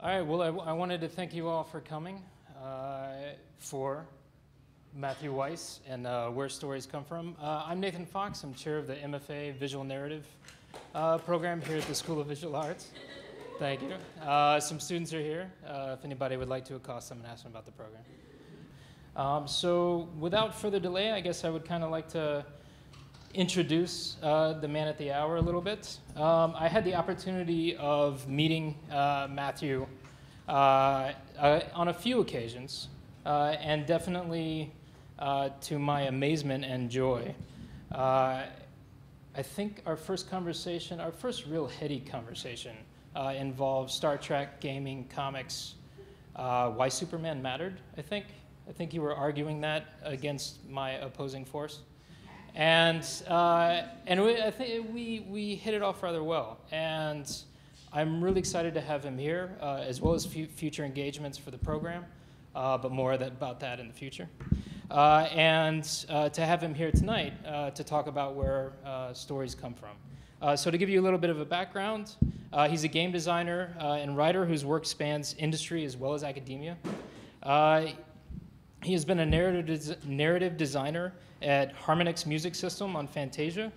All right, well, I, I wanted to thank you all for coming uh, for Matthew Weise and uh, Where Stories Come From. Uh, I'm Nathan Fox. I'm chair of the MFA Visual Narrative uh, program here at the School of Visual Arts. Thank you. Uh, some students are here. Uh, if anybody would like to accost them and ask them about the program. Um, so, without further delay, I guess I would kind of like to introduce uh, the man at the hour a little bit. Um, I had the opportunity of meeting uh, Matthew uh, uh on a few occasions, uh, and definitely uh, to my amazement and joy. I think our first conversation, our first real heady conversation, involved Star Trek, gaming, comics, why Superman mattered, I think. I think you were arguing that against my opposing force. And, uh, and we, I think we, we hit it off rather well. And I'm really excited to have him here, uh, as well as future engagements for the program, uh, but more that, about that in the future. Uh, and uh, to have him here tonight uh, to talk about where stories come from. so to give you a little bit of a background, he's a game designer and writer whose work spans industry as well as academia. he has been a narrative, des narrative designer at Harmonix Music System on Fantasia,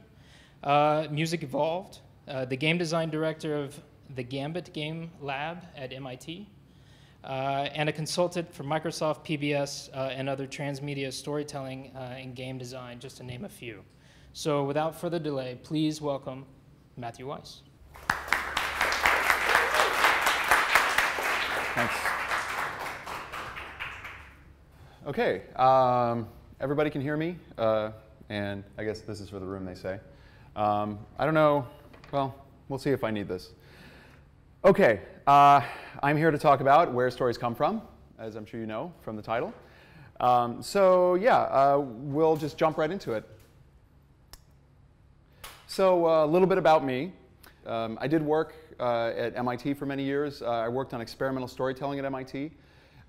uh, Music Evolved, uh, the game design director of the Gambit Game Lab at MIT, uh, and a consultant for Microsoft, PBS, uh, and other transmedia storytelling uh, and game design, just to name a few. So without further delay, please welcome Matthew Weise. Thanks. Okay. Um, everybody can hear me, uh, and I guess this is for the room, they say. Um, I don't know. Well, we'll see if I need this. Okay, uh, I'm here to talk about where stories come from, as I'm sure you know from the title. Um, so yeah, uh, we'll just jump right into it. So uh, a little bit about me. Um, I did work uh, at MIT for many years. Uh, I worked on experimental storytelling at MIT.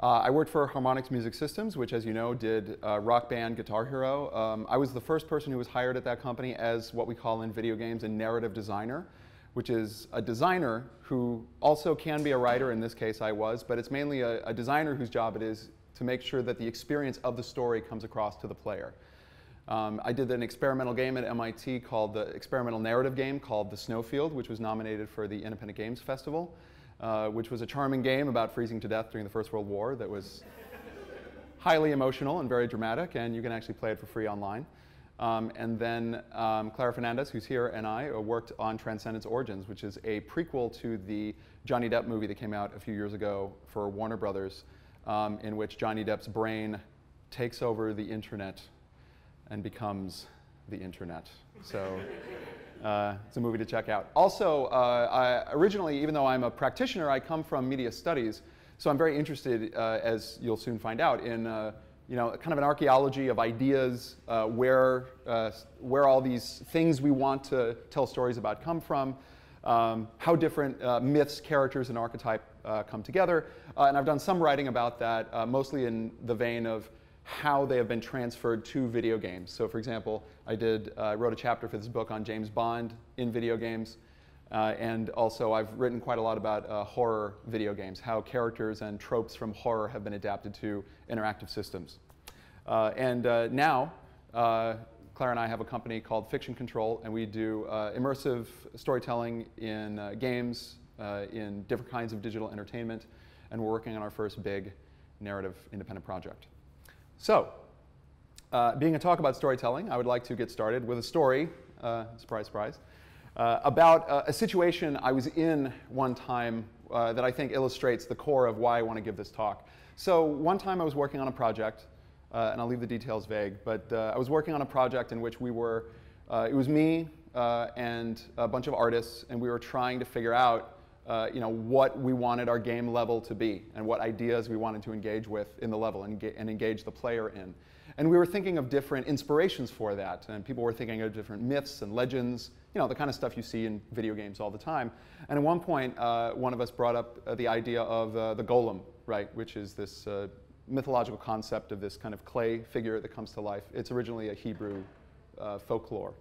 Uh, I worked for Harmonix Music Systems, which, as you know, did uh, Rock Band, Guitar Hero. Um, I was the first person who was hired at that company as what we call in video games a narrative designer, which is a designer who also can be a writer. In this case, I was, but it's mainly a, a designer whose job it is to make sure that the experience of the story comes across to the player. Um, I did an experimental game at MIT called the experimental narrative game called The Snowfield, which was nominated for the Independent Games Festival. Uh, which was a charming game about freezing to death during the First World War that was highly emotional and very dramatic, and you can actually play it for free online. Um, and then um, Clara Fernandez, who's here, and I uh, worked on Transcendence Origins, which is a prequel to the Johnny Depp movie that came out a few years ago for Warner Brothers, um, in which Johnny Depp's brain takes over the internet and becomes the internet. So uh, it's a movie to check out. Also, uh, I, originally, even though I'm a practitioner, I come from media studies, so I'm very interested, uh, as you'll soon find out, in uh, you know, kind of an archaeology of ideas, uh, where, where all these things we want to tell stories about come from, um, how different myths, characters, and archetype come together. and I've done some writing about that, mostly in the vein of how they have been transferred to video games. So for example, I did uh, wrote a chapter for this book on James Bond in video games. Uh, and also I've written quite a lot about uh, horror video games, how characters and tropes from horror have been adapted to interactive systems. Uh, and uh, now, uh, Claire and I have a company called Fiction Control, and we do immersive storytelling in games, in different kinds of digital entertainment, and we're working on our first big narrative independent project. So, uh, being a talk about storytelling, I would like to get started with a story, uh, surprise, surprise, uh, about uh, a situation I was in one time uh, that I think illustrates the core of why I want to give this talk. So, one time I was working on a project, uh, and I'll leave the details vague, but I was working on a project in which we were, it was me and a bunch of artists, and we were trying to figure out uh, you know, what we wanted our game level to be and what ideas we wanted to engage with in the level and, and engage the player in. And we were thinking of different inspirations for that. And people were thinking of different myths and legends, you know, the kind of stuff you see in video games all the time. And at one point, uh, one of us brought up uh, the idea of uh, the golem, right, which is this uh, mythological concept of this kind of clay figure that comes to life. It's originally a Hebrew folklore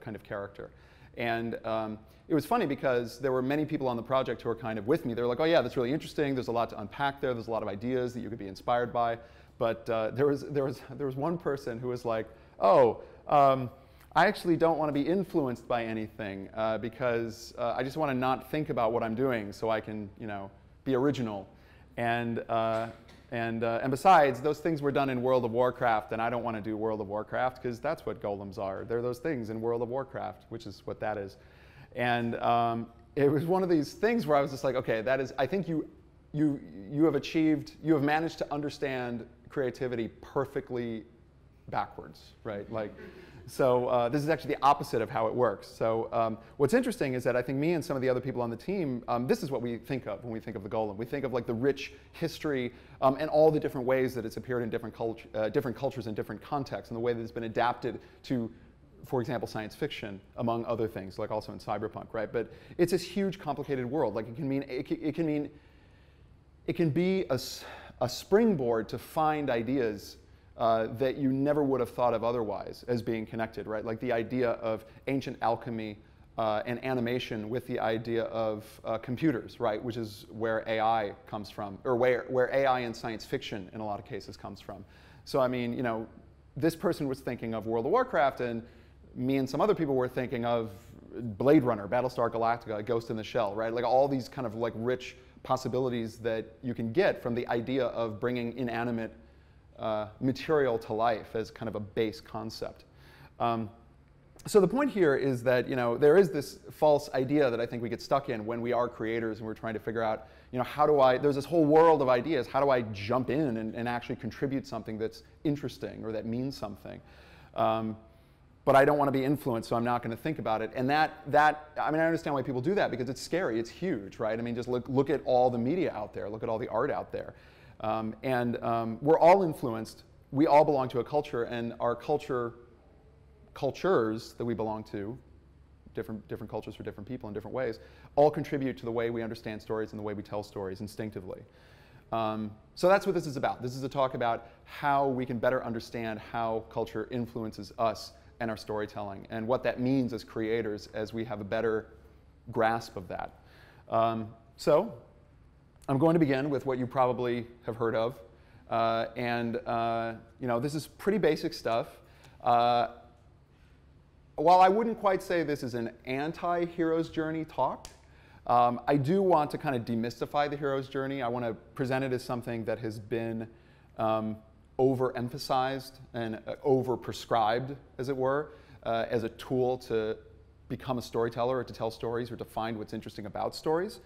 kind of character. And um, it was funny because there were many people on the project who were kind of with me. They were like, oh yeah, that's really interesting. There's a lot to unpack there. There's a lot of ideas that you could be inspired by. But uh, there, was, there, was, there was one person who was like, oh, um, I actually don't want to be influenced by anything uh, because uh, I just want to not think about what I'm doing so I can, you know, be original. And, uh, and, uh, and besides, those things were done in World of Warcraft, and I don't want to do World of Warcraft because that's what golems are. They're those things in World of Warcraft, which is what that is. And um, it was one of these things where I was just like, okay, that is, I think you, you, you have achieved, you have managed to understand creativity perfectly backwards, right? Like, so uh, this is actually the opposite of how it works. So um, what's interesting is that I think me and some of the other people on the team, um, this is what we think of when we think of the golem. We think of like the rich history um, and all the different ways that it's appeared in different, cult uh, different cultures and different contexts and the way that it's been adapted to for example, science fiction, among other things, like also in cyberpunk, right? But it's this huge, complicated world. Like it can mean, it can, it can mean, it can be a, a springboard to find ideas uh, that you never would have thought of otherwise as being connected, right? Like the idea of ancient alchemy uh, and animation with the idea of uh, computers, right? Which is where AI comes from, or where, where AI and science fiction in a lot of cases comes from. So, I mean, you know, this person was thinking of World of Warcraft, and me and some other people were thinking of Blade Runner, Battlestar Galactica, Ghost in the Shell, right? Like all these kind of like rich possibilities that you can get from the idea of bringing inanimate uh, material to life as kind of a base concept. Um, so the point here is that you know there is this false idea that I think we get stuck in when we are creators and we're trying to figure out you know how do I there's this whole world of ideas how do I jump in and, and actually contribute something that's interesting or that means something. Um, but I don't want to be influenced, so I'm not going to think about it. And that, that, I mean, I understand why people do that because it's scary, it's huge, right? I mean, just look, look at all the media out there, look at all the art out there. Um, and um, we're all influenced. We all belong to a culture, and our culture, cultures that we belong to, different, different cultures for different people in different ways, all contribute to the way we understand stories and the way we tell stories instinctively. Um, so that's what this is about. This is a talk about how we can better understand how culture influences us and our storytelling and what that means as creators as we have a better grasp of that. Um, so I'm going to begin with what you probably have heard of. Uh, and uh, you know, this is pretty basic stuff. Uh, while I wouldn't quite say this is an anti-hero's journey talk, um, I do want to kind of demystify the hero's journey. I want to present it as something that has been um, overemphasized and uh, overprescribed, as it were, uh, as a tool to become a storyteller or to tell stories or to find what's interesting about stories.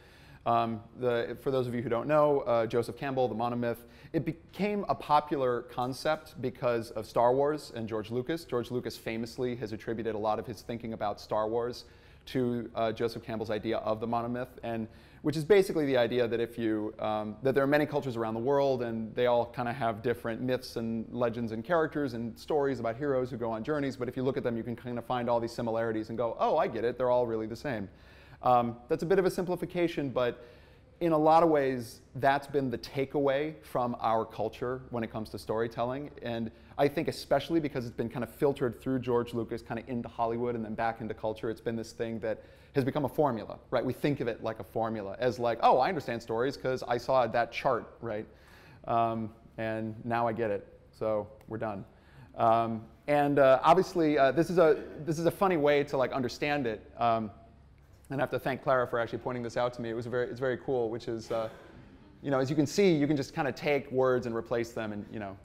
Um, the, for those of you who don't know, uh, Joseph Campbell, the monomyth, it became a popular concept because of Star Wars and George Lucas. George Lucas famously has attributed a lot of his thinking about Star Wars to uh, Joseph Campbell's idea of the monomyth. And which is basically the idea that if you um, that there are many cultures around the world and they all kind of have different myths and legends and characters and stories about heroes who go on journeys but if you look at them you can kind of find all these similarities and go oh i get it they're all really the same um, that's a bit of a simplification but in a lot of ways, that's been the takeaway from our culture when it comes to storytelling. And I think, especially because it's been kind of filtered through George Lucas, kind of into Hollywood and then back into culture, it's been this thing that has become a formula, right? We think of it like a formula, as like, oh, I understand stories because I saw that chart, right? Um, and now I get it. So we're done. Um, and uh, obviously, uh, this is a this is a funny way to like understand it. Um, and I have to thank Clara for actually pointing this out to me. It was very, it's very cool, which is, uh, you know, as you can see, you can just kind of take words and replace them and, you know,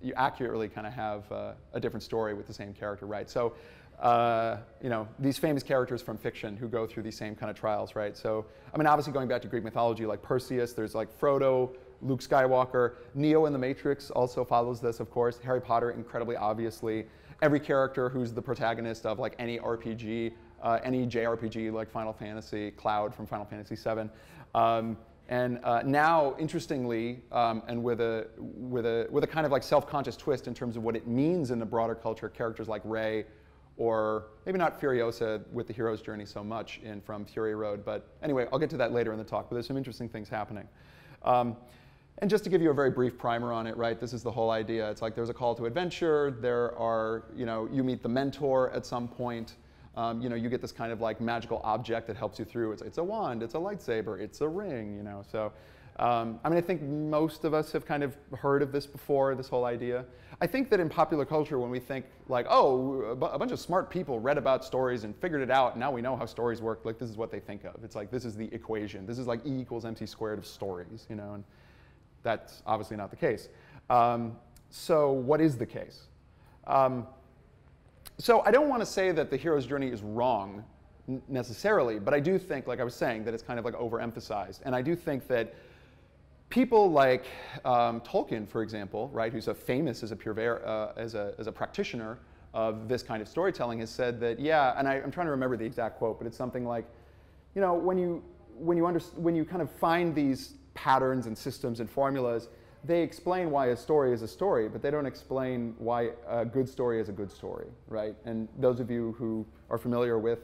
you accurately kind of have uh, a different story with the same character, right? So, uh, you know, these famous characters from fiction who go through these same kind of trials, right? So, I mean, obviously going back to Greek mythology, like Perseus, there's like Frodo, Luke Skywalker, Neo in the Matrix also follows this, of course. Harry Potter, incredibly obviously. Every character who's the protagonist of like any RPG uh, any JRPG like Final Fantasy, Cloud from Final Fantasy VII. Um, and uh, now, interestingly, um, and with a, with, a, with a kind of like self-conscious twist in terms of what it means in the broader culture, characters like Rey, or maybe not Furiosa with the hero's journey so much in From Fury Road, but anyway, I'll get to that later in the talk, but there's some interesting things happening. Um, and just to give you a very brief primer on it, right, this is the whole idea. It's like there's a call to adventure, there are, you know, you meet the mentor at some point, Um, you know, you get this kind of like magical object that helps you through. It's, it's a wand, it's a lightsaber, it's a ring, you know. So, um, I mean, I think most of us have kind of heard of this before, this whole idea. I think that in popular culture, when we think like, oh, a, bunch of smart people read about stories and figured it out, now we know how stories work, like this is what they think of. It's like, this is the equation. This is like E equals MC squared of stories, you know, and that's obviously not the case. Um, so what is the case? Um, so I don't want to say that the hero's journey is wrong necessarily, but I do think, like I was saying, that it's kind of like overemphasized. And I do think that people like um, Tolkien, for example, right, who's a famous as a purveyor, uh, as, a, as a practitioner of this kind of storytelling, has said that, yeah, and I, I'm trying to remember the exact quote, but it's something like, you know, when you, when you, under, when you kind of find these patterns and systems and formulas, they explain why a story is a story, but they don't explain why a good story is a good story, right? And those of you who are familiar with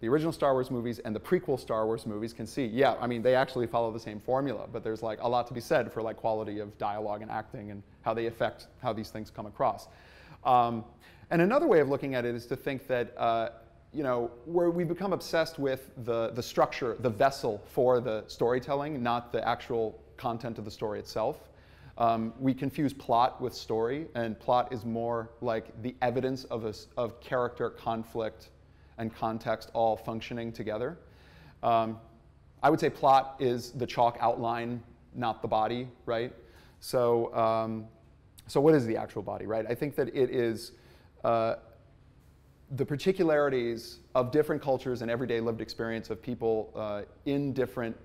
the original Star Wars movies and the prequel Star Wars movies can see, yeah, I mean, they actually follow the same formula, but there's like a lot to be said for like quality of dialogue and acting and how they affect how these things come across. Um, and another way of looking at it is to think that, uh, you know, where we become obsessed with the, the structure, the vessel for the storytelling, not the actual content of the story itself. Um, we confuse plot with story, and plot is more like the evidence of, a, of character conflict and context all functioning together. Um, I would say plot is the chalk outline, not the body, right? So, um, so what is the actual body, right? I think that it is uh, the particularities of different cultures and everyday lived experience of people uh, in different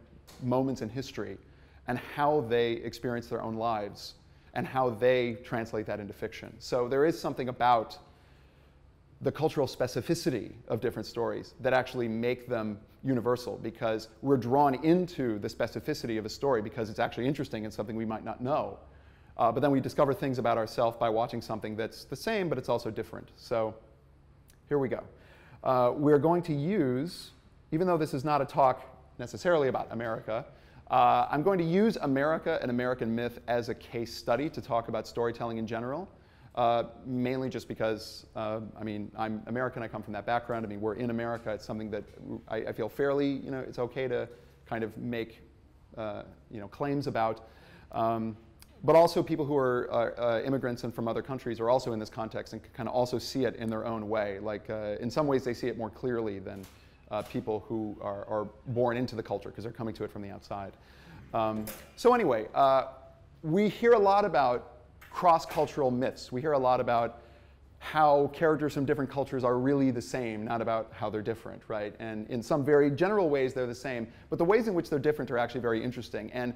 moments in history and how they experience their own lives and how they translate that into fiction. So there is something about the cultural specificity of different stories that actually make them universal because we're drawn into the specificity of a story because it's actually interesting and something we might not know. Uh, but then we discover things about ourselves by watching something that's the same, but it's also different. So here we go. Uh, we're going to use, even though this is not a talk necessarily about America, uh, I'm going to use America and American myth as a case study to talk about storytelling in general. Uh, mainly just because, uh, I mean, I'm American, I come from that background. I mean, we're in America. It's something that I, I feel fairly, you know, it's okay to kind of make, uh, you know, claims about. Um, but also people who are uh, uh, immigrants and from other countries are also in this context and kind of also see it in their own way. Like, uh, in some ways, they see it more clearly than people who are, are, born into the culture because they're coming to it from the outside. Um, so anyway, we hear a lot about cross-cultural myths. We hear a lot about how characters from different cultures are really the same, not about how they're different, right? And in some very general ways, they're the same, but the ways in which they're different are actually very interesting. And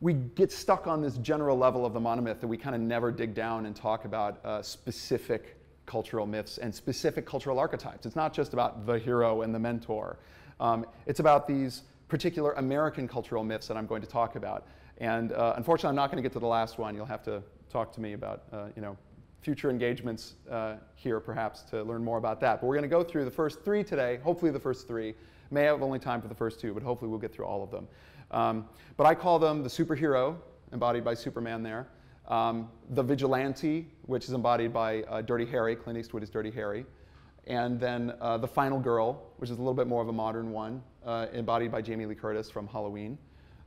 we get stuck on this general level of the monomyth that we kind of never dig down and talk about uh, specific cultural myths and specific cultural archetypes. It's not just about the hero and the mentor. Um, it's about these particular American cultural myths that I'm going to talk about. And uh, unfortunately, I'm not going to get to the last one. You'll have to talk to me about, uh, you know, future engagements uh, here perhaps to learn more about that. But we're going to go through the first three today, hopefully the first three. May have only time for the first two, but hopefully we'll get through all of them. Um, but I call them the superhero, embodied by Superman there. Um, the vigilante, which is embodied by uh, Dirty Harry, Clint Eastwood is Dirty Harry. And then uh, the final girl, which is a little bit more of a modern one, uh, embodied by Jamie Lee Curtis from Halloween.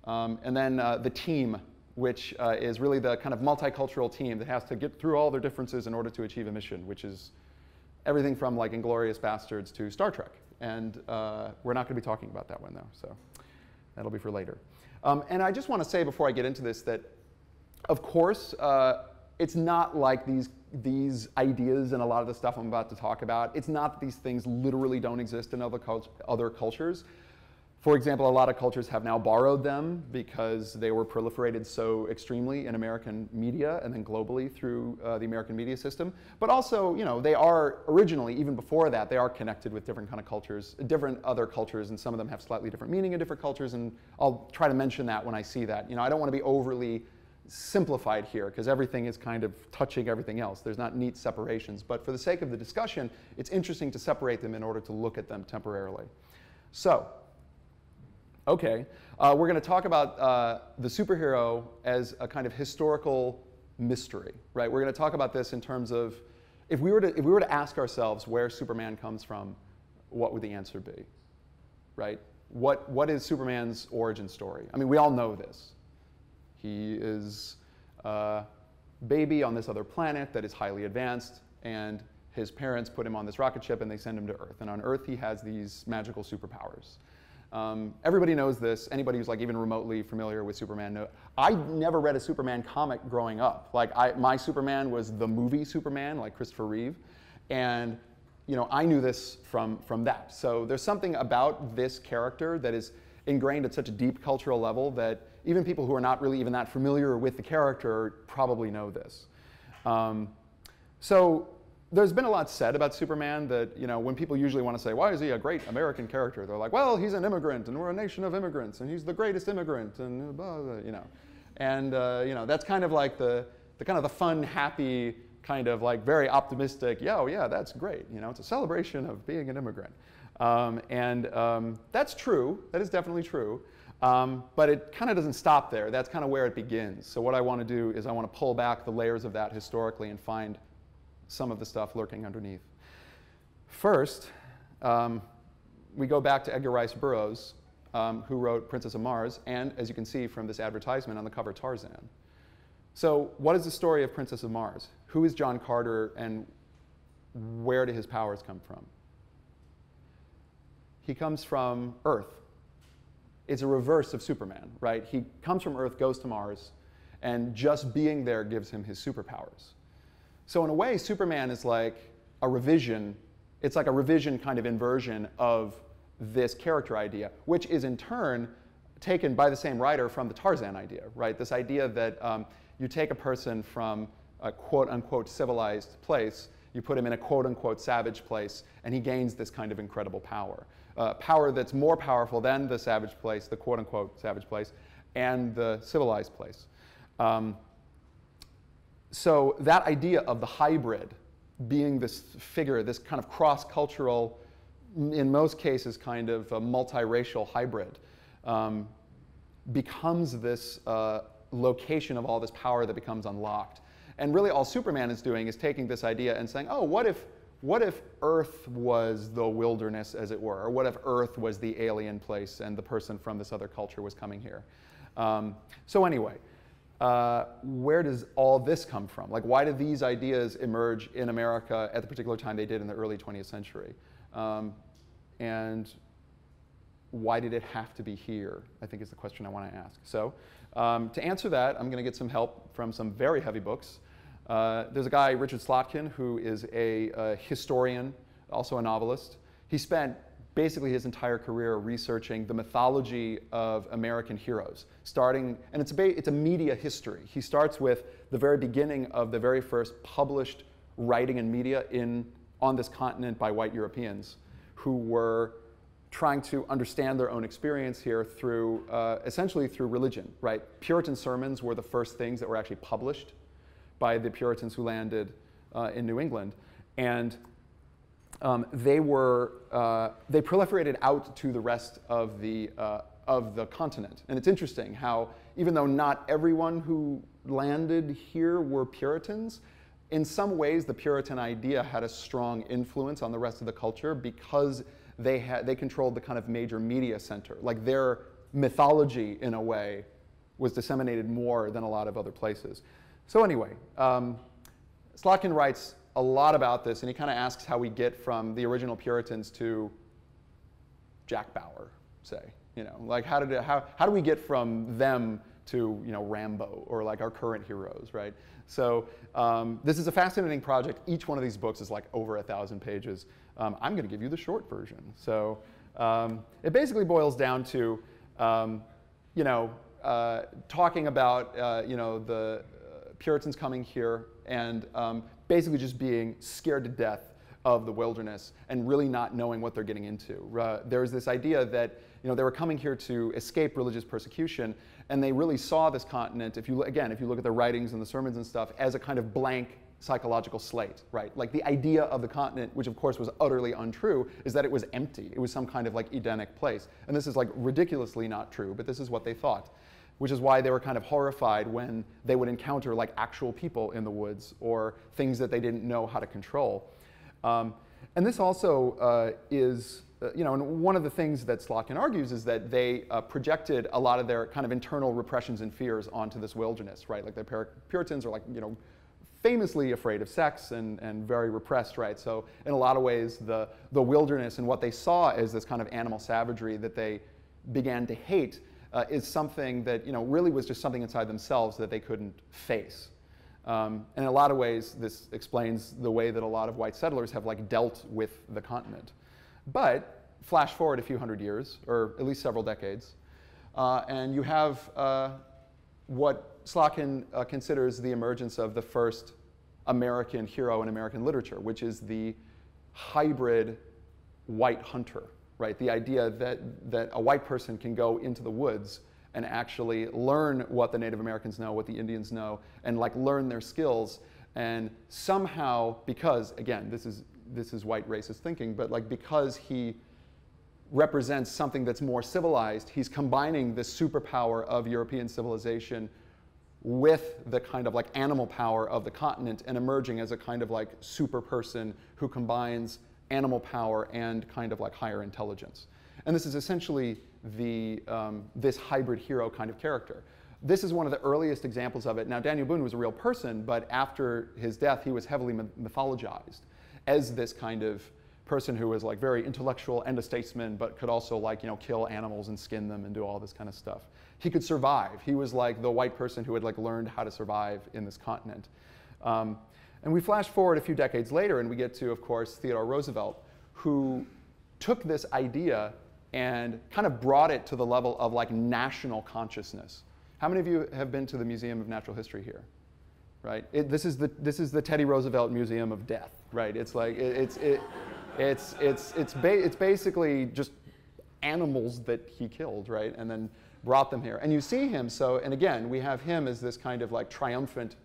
Um, and then uh, the team, which uh, is really the kind of multicultural team that has to get through all their differences in order to achieve a mission, which is everything from like Inglourious Basterds to Star Trek. And uh, we're not going to be talking about that one though, so that'll be for later. Um, and I just want to say before I get into this that, of course, uh, it's not like these these ideas and a lot of the stuff I'm about to talk about. It's not that these things literally don't exist in other, cult other cultures. For example, a lot of cultures have now borrowed them because they were proliferated so extremely in American media and then globally through uh, the American media system. But also, you know, they are originally, even before that, they are connected with different kind of cultures, different other cultures, and some of them have slightly different meaning in different cultures, and I'll try to mention that when I see that. You know, I don't want to be overly simplified here because everything is kind of touching everything else. There's not neat separations, but for the sake of the discussion, it's interesting to separate them in order to look at them temporarily. So, Okay, uh, we're going to talk about uh, the superhero as a kind of historical mystery, right? We're going to talk about this in terms of if we were to if we were to ask ourselves where Superman comes from, what would the answer be? Right? What, what is Superman's origin story? I mean, we all know this. He is a baby on this other planet that is highly advanced, and his parents put him on this rocket ship and they send him to Earth. And on Earth, he has these magical superpowers. Um, everybody knows this. Anybody who's like even remotely familiar with Superman know. I never read a Superman comic growing up. Like I, my Superman was the movie Superman, like Christopher Reeve, and you know I knew this from from that. So there's something about this character that is ingrained at such a deep cultural level that even people who are not really even that familiar with the character probably know this. Um, so there's been a lot said about Superman that, you know, when people usually want to say, why is he a great American character? They're like, well, he's an immigrant and we're a nation of immigrants and he's the greatest immigrant and blah, blah, you know. And, uh, you know, that's kind of like the, the kind of the fun, happy, kind of like very optimistic, yeah, yeah, that's great. You know, it's a celebration of being an immigrant. Um, and um, that's true. That is definitely true. Um, but it kind of doesn't stop there. That's kind of where it begins. So what I want to do is I want to pull back the layers of that historically and find some of the stuff lurking underneath. First, um, we go back to Edgar Rice Burroughs, um, who wrote Princess of Mars, and as you can see from this advertisement on the cover, Tarzan. So, what is the story of Princess of Mars? Who is John Carter, and where do his powers come from? He comes from Earth. It's a reverse of Superman, right? He comes from Earth, goes to Mars, and just being there gives him his superpowers. So in a way, Superman is like a revision. It's like a revision kind of inversion of this character idea, which is in turn taken by the same writer from the Tarzan idea, right? This idea that um, you take a person from a quote unquote civilized place, you put him in a quote unquote savage place, and he gains this kind of incredible power. Uh, power that's more powerful than the savage place, the quote unquote savage place, and the civilized place. Um, so that idea of the hybrid being this figure, this kind of cross-cultural, in most cases, kind of multiracial hybrid, um, becomes this uh, location of all this power that becomes unlocked. And really, all Superman is doing is taking this idea and saying, "Oh, what if, what if Earth was the wilderness, as it were, or what if Earth was the alien place, and the person from this other culture was coming here?" Um, so anyway, uh, where does all this come from? Like, why did these ideas emerge in America at the particular time they did in the early 20th century? Um, and why did it have to be here? I think is the question I want to ask. So, um, to answer that, I'm going to get some help from some very heavy books. Uh, there's a guy, Richard Slotkin, who is a, a historian, also a novelist. He spent basically his entire career researching the mythology of American heroes, starting, and it's a, it's a media history. He starts with the very beginning of the very first published writing and media in, on this continent by white Europeans who were trying to understand their own experience here through, uh, essentially through religion, right? Puritan sermons were the first things that were actually published by the Puritans who landed uh, in New England. And um, they were uh, they proliferated out to the rest of the uh, of the continent. And it's interesting how even though not everyone who landed here were Puritans, in some ways the Puritan idea had a strong influence on the rest of the culture because they had they controlled the kind of major media center. Like their mythology, in a way, was disseminated more than a lot of other places. So anyway, um, Slotkin writes a lot about this, and he kind of asks how we get from the original Puritans to Jack Bauer, say. You know, like how did it, how, how do we get from them to you know Rambo or like our current heroes, right? So um, this is a fascinating project. Each one of these books is like over a thousand pages. Um, I'm going to give you the short version. So um, it basically boils down to um, you know uh, talking about uh, you know the Puritans coming here and um, basically just being scared to death of the wilderness and really not knowing what they're getting into. Uh, there's this idea that you know, they were coming here to escape religious persecution, and they really saw this continent, if you, again, if you look at the writings and the sermons and stuff, as a kind of blank psychological slate, right? Like the idea of the continent, which of course was utterly untrue, is that it was empty. It was some kind of like Edenic place. And this is like ridiculously not true, but this is what they thought which is why they were kind of horrified when they would encounter like actual people in the woods or things that they didn't know how to control. Um, and this also uh, is, uh, you know, and one of the things that Slotkin argues is that they uh, projected a lot of their kind of internal repressions and fears onto this wilderness, right? Like the Puritans are like, you know, famously afraid of sex and, and very repressed, right? So in a lot of ways, the, the wilderness and what they saw as this kind of animal savagery that they began to hate uh, is something that, you know, really was just something inside themselves that they couldn't face. Um, and in a lot of ways, this explains the way that a lot of white settlers have like dealt with the continent. But flash forward a few hundred years, or at least several decades, uh, and you have uh, what Slotkin uh, considers the emergence of the first American hero in American literature, which is the hybrid white hunter, right? The idea that, that a white person can go into the woods and actually learn what the Native Americans know, what the Indians know, and like learn their skills. And somehow, because again, this is this is white racist thinking, but like because he represents something that's more civilized, he's combining the superpower of European civilization with the kind of like animal power of the continent and emerging as a kind of like super person who combines animal power and kind of like higher intelligence. And this is essentially the, um, this hybrid hero kind of character. This is one of the earliest examples of it. Now, Daniel Boone was a real person, but after his death, he was heavily mythologized as this kind of person who was like very intellectual and a statesman, but could also like, you know, kill animals and skin them and do all this kind of stuff. He could survive. He was like the white person who had like learned how to survive in this continent. Um, and we flash forward a few decades later and we get to, of course, Theodore Roosevelt, who took this idea and kind of brought it to the level of like national consciousness. How many of you have been to the Museum of Natural History here? Right? It, this, is the, this is the Teddy Roosevelt Museum of Death, right? It's like, it, it's, it, it's, it's, it's, ba it's basically just animals that he killed, right? And then brought them here. And you see him, so, and again, we have him as this kind of like triumphant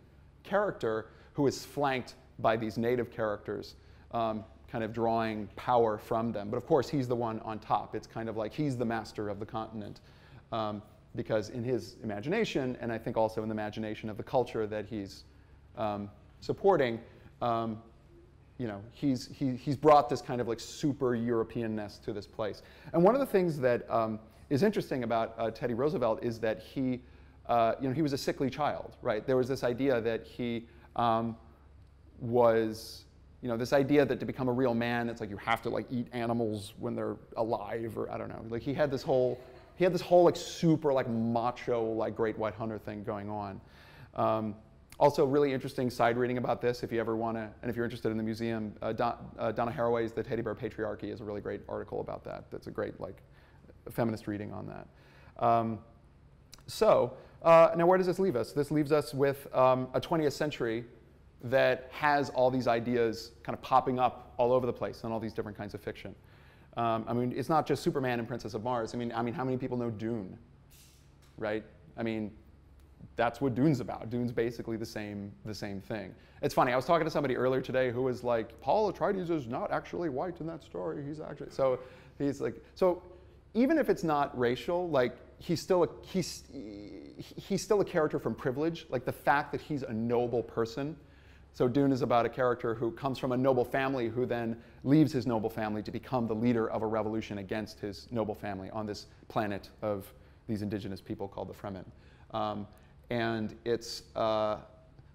character who is flanked by these native characters. Um, kind of drawing power from them. But of course, he's the one on top. It's kind of like he's the master of the continent. Um, because in his imagination, and I think also in the imagination of the culture that he's um, supporting, um, you know, he's, he, he's brought this kind of like super Europeanness to this place. And one of the things that um, is interesting about uh, Teddy Roosevelt is that he, uh, you know, he was a sickly child, right? There was this idea that he um, was you know, this idea that to become a real man, it's like you have to like eat animals when they're alive, or I don't know. Like he had this whole, he had this whole like super like macho like great white hunter thing going on. Um, also, really interesting side reading about this, if you ever want to, and if you're interested in the museum, uh, Don, uh, Donna Haraway's The Teddy Bear Patriarchy is a really great article about that. That's a great like feminist reading on that. Um, so uh, now where does this leave us? This leaves us with um, a 20th century that has all these ideas kind of popping up all over the place in all these different kinds of fiction. Um, I mean, it's not just Superman and Princess of Mars. I mean, I mean, how many people know Dune? Right? I mean, that's what Dune's about. Dune's basically the same, the same thing. It's funny. I was talking to somebody earlier today who was like, Paul Atreides is not actually white in that story. He's actually so. He's like so. Even if it's not racial, like he's still a he's he's still a character from privilege. Like the fact that he's a noble person so Dune is about a character who comes from a noble family who then leaves his noble family to become the leader of a revolution against his noble family on this planet of these indigenous people called the Fremen. Um, and it's, uh,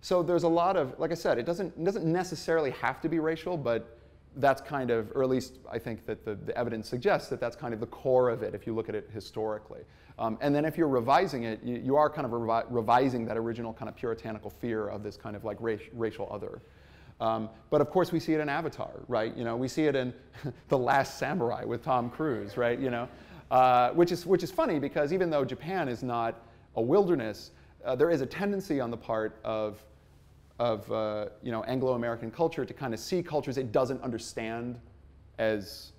so there's a lot of, like I said, it doesn't, it doesn't necessarily have to be racial, but that's kind of, or at least I think that the, the evidence suggests that that's kind of the core of it if you look at it historically. Um, and then if you're revising it, you, you are kind of revi revising that original kind of puritanical fear of this kind of like racial other. Um, but of course, we see it in Avatar, right? You know, we see it in The Last Samurai with Tom Cruise, right? You know, uh, which is which is funny because even though Japan is not a wilderness, uh, there is a tendency on the part of of uh, you know Anglo-American culture to kind of see cultures it doesn't understand as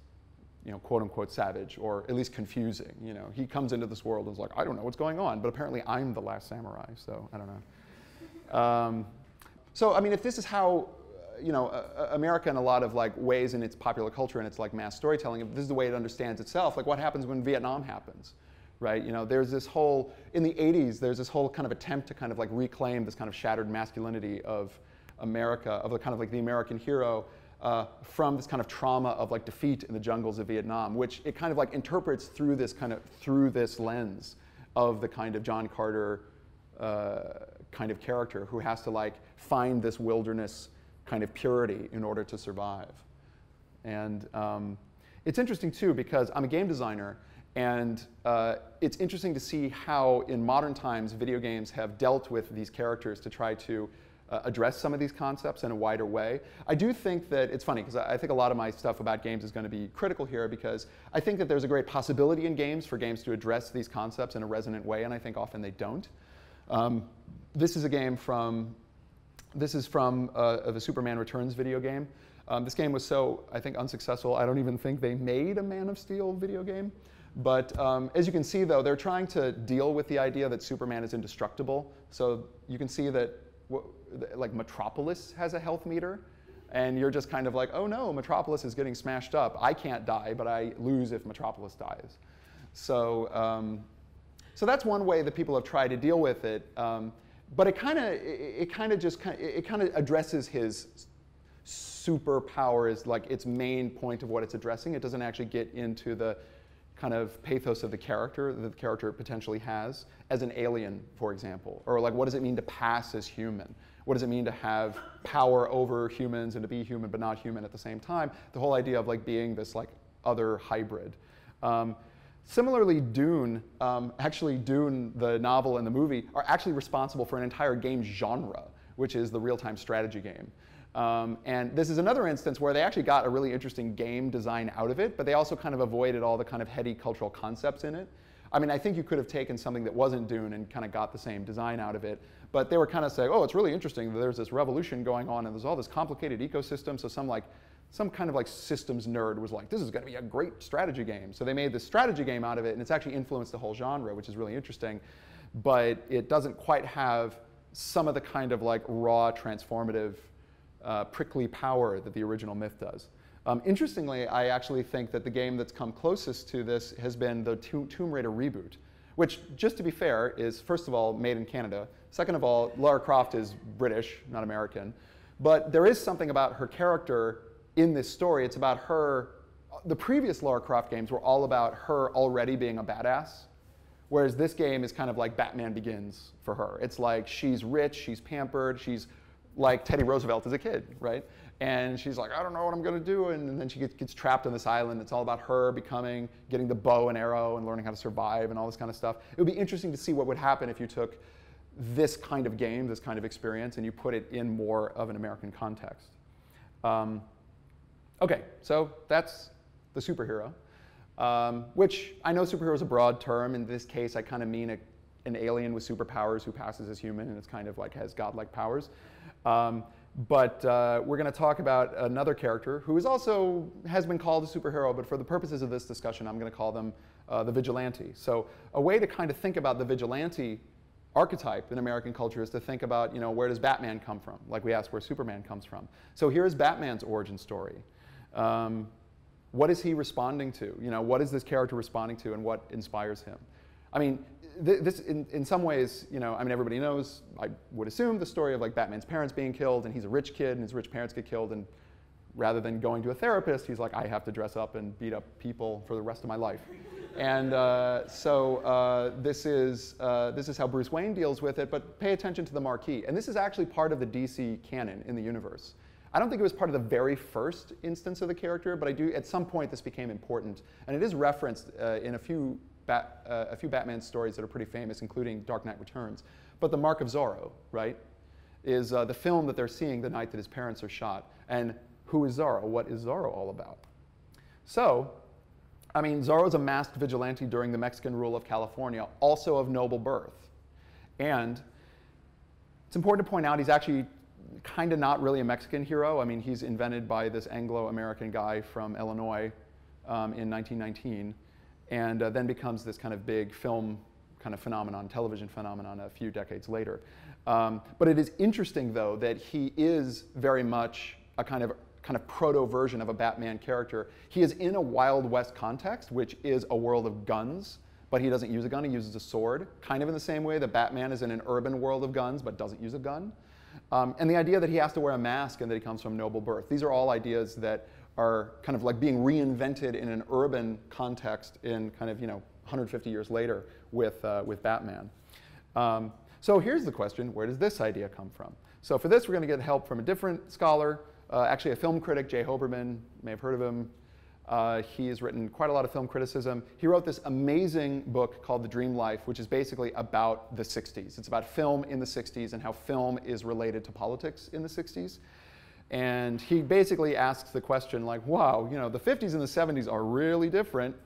you know, quote unquote savage or at least confusing. You know, he comes into this world and is like, I don't know what's going on, but apparently I'm the last samurai, so I don't know. Um, so, I mean, if this is how, you know, uh, America in a lot of like ways in its popular culture and its like mass storytelling, if this is the way it understands itself, like what happens when Vietnam happens? Right, you know, there's this whole, in the 80s, there's this whole kind of attempt to kind of like reclaim this kind of shattered masculinity of America, of the kind of like the American hero, uh, from this kind of trauma of like defeat in the jungles of Vietnam, which it kind of like interprets through this kind of through this lens of the kind of John Carter uh, kind of character who has to like find this wilderness kind of purity in order to survive. And um, it's interesting too because I'm a game designer, and uh, it's interesting to see how in modern times video games have dealt with these characters to try to uh, address some of these concepts in a wider way. I do think that it's funny because I think a lot of my stuff about games is going to be critical here because I think that there's a great possibility in games for games to address these concepts in a resonant way, and I think often they don't. Um, this is a game from, this is from uh, the Superman Returns video game. Um, this game was so, I think, unsuccessful, I don't even think they made a Man of Steel video game. But um, as you can see, though, they're trying to deal with the idea that Superman is indestructible. So you can see that like Metropolis has a health meter, and you're just kind of like, oh no, Metropolis is getting smashed up. I can't die, but I lose if Metropolis dies. So, um, so that's one way that people have tried to deal with it. Um, but it kind of, it, kind of just, kinda, it kind of addresses his superpower as like its main point of what it's addressing. It doesn't actually get into the kind of pathos of the character that the character potentially has as an alien, for example, or like what does it mean to pass as human? What does it mean to have power over humans and to be human but not human at the same time? The whole idea of like being this like other hybrid. Um, similarly, Dune, um, actually Dune, the novel and the movie, are actually responsible for an entire game genre, which is the real-time strategy game. Um, and this is another instance where they actually got a really interesting game design out of it, but they also kind of avoided all the kind of heady cultural concepts in it. I mean, I think you could have taken something that wasn't Dune and kind of got the same design out of it, but they were kind of saying, oh, it's really interesting that there's this revolution going on and there's all this complicated ecosystem. So some like, some kind of like systems nerd was like, this is going to be a great strategy game. So they made this strategy game out of it, and it's actually influenced the whole genre, which is really interesting. But it doesn't quite have some of the kind of like raw transformative uh, prickly power that the original myth does. Um, interestingly, I actually think that the game that's come closest to this has been the Tomb Raider reboot, which, just to be fair, is first of all made in Canada. Second of all, Lara Croft is British, not American. But there is something about her character in this story. It's about her. The previous Lara Croft games were all about her already being a badass, whereas this game is kind of like Batman Begins for her. It's like she's rich, she's pampered, she's like Teddy Roosevelt as a kid, right? And she's like, I don't know what I'm going to do. And then she gets, gets, trapped on this island. It's all about her becoming, getting the bow and arrow and learning how to survive and all this kind of stuff. It would be interesting to see what would happen if you took this kind of game, this kind of experience, and you put it in more of an American context. Um, okay, so that's the superhero, um, which I know superhero is a broad term. In this case, I kind of mean a, an alien with superpowers who passes as human and it's kind of like has godlike powers. Um, but uh, we're going to talk about another character who is also has been called a superhero, but for the purposes of this discussion, I'm going to call them uh, the vigilante. So a way to kind of think about the vigilante archetype in American culture is to think about, you know, where does Batman come from? Like we asked where Superman comes from. So here's Batman's origin story. Um, what is he responding to? You know, what is this character responding to and what inspires him? I mean, this, in, in some ways, you know, I mean, everybody knows, I would assume, the story of like Batman's parents being killed, and he's a rich kid, and his rich parents get killed, and rather than going to a therapist, he's like, I have to dress up and beat up people for the rest of my life. and uh, so uh, this, is, uh, this is how Bruce Wayne deals with it, but pay attention to the marquee. And this is actually part of the DC canon in the universe. I don't think it was part of the very first instance of the character, but I do, at some point, this became important. And it is referenced uh, in a few Bat, uh, a few Batman stories that are pretty famous, including Dark Knight Returns. But The Mark of Zorro, right, is uh, the film that they're seeing the night that his parents are shot. And who is Zorro? What is Zorro all about? So, I mean, Zorro's a masked vigilante during the Mexican rule of California, also of noble birth. And it's important to point out he's actually kind of not really a Mexican hero. I mean, he's invented by this Anglo American guy from Illinois um, in 1919 and uh, then becomes this kind of big film kind of phenomenon, television phenomenon a few decades later. Um, but it is interesting, though, that he is very much a kind of kind of proto version of a Batman character. He is in a Wild West context, which is a world of guns, but he doesn't use a gun, he uses a sword, kind of in the same way that Batman is in an urban world of guns but doesn't use a gun. Um, and the idea that he has to wear a mask and that he comes from noble birth. These are all ideas that are kind of like being reinvented in an urban context in kind of, you know, 150 years later with, uh, with Batman. Um, so here's the question, where does this idea come from? So for this, we're going to get help from a different scholar, uh, actually a film critic, J. Hoberman, may have heard of him. Uh, he has written quite a lot of film criticism. He wrote this amazing book called The Dream Life, which is basically about the 60s. It's about film in the 60s and how film is related to politics in the 60s. And he basically asks the question like, wow, you know, the 50s and the 70s are really different.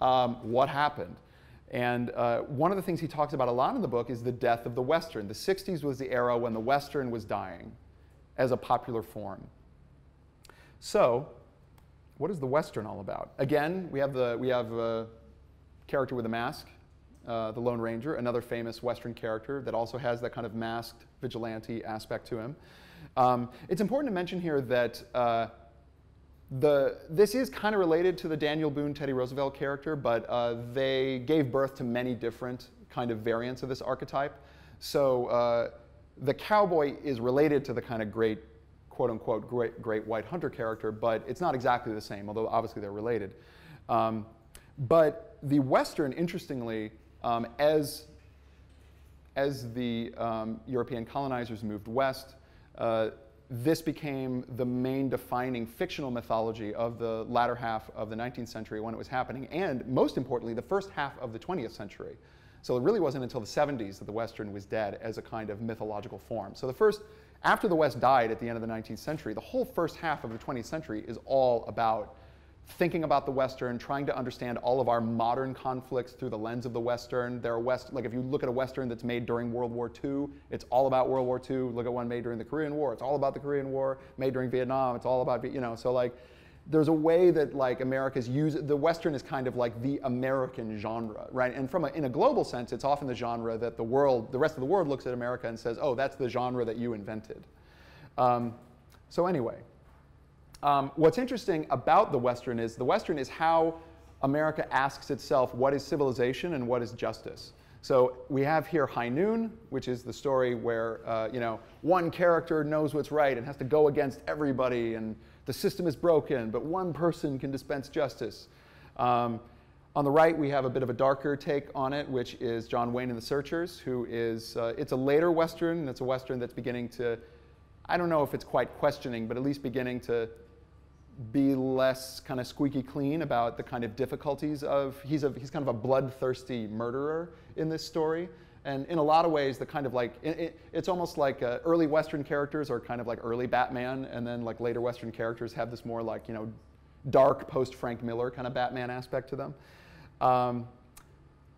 Um, what happened? And uh, one of the things he talks about a lot in the book is the death of the Western. The 60s was the era when the Western was dying as a popular form. So, what is the Western all about? Again, we have the we have a character with a mask, uh, the Lone Ranger, another famous Western character that also has that kind of masked vigilante aspect to him. Um, it's important to mention here that uh, the, this is kind of related to the Daniel Boone Teddy Roosevelt character, but uh, they gave birth to many different kind of variants of this archetype. So uh, the cowboy is related to the kind of great, quote unquote, great, great white hunter character, but it's not exactly the same, although obviously they're related. Um, but the Western, interestingly, um, as, as the um, European colonizers moved west, uh, this became the main defining fictional mythology of the latter half of the 19th century when it was happening, and most importantly, the first half of the 20th century. So it really wasn't until the 70s that the Western was dead as a kind of mythological form. So the first, after the West died at the end of the 19th century, the whole first half of the 20th century is all about thinking about the Western, trying to understand all of our modern conflicts through the lens of the Western. There are West, like if you look at a Western that's made during World War II, it's all about World War II. Look at one made during the Korean War, it's all about the Korean War. Made during Vietnam, it's all about, you know, so like there's a way that like America's use the Western is kind of like the American genre, right? And from a, in a global sense, it's often the genre that the world, the rest of the world looks at America and says, oh, that's the genre that you invented. Um, so anyway, um, what's interesting about the Western is the Western is how America asks itself what is civilization and what is justice. So we have here High Noon, which is the story where uh, you know one character knows what's right and has to go against everybody, and the system is broken, but one person can dispense justice. Um, on the right, we have a bit of a darker take on it, which is John Wayne and the Searchers, who is, uh, it's a later Western, and it's a Western that's beginning to, I don't know if it's quite questioning, but at least beginning to be less kind of squeaky clean about the kind of difficulties of he's a he's kind of a bloodthirsty murderer in this story. And in a lot of ways the kind of like it, it, it's almost like uh, early western characters are kind of like early batman and then like later western characters have this more like you know dark post frank miller kind of batman aspect to them. Um,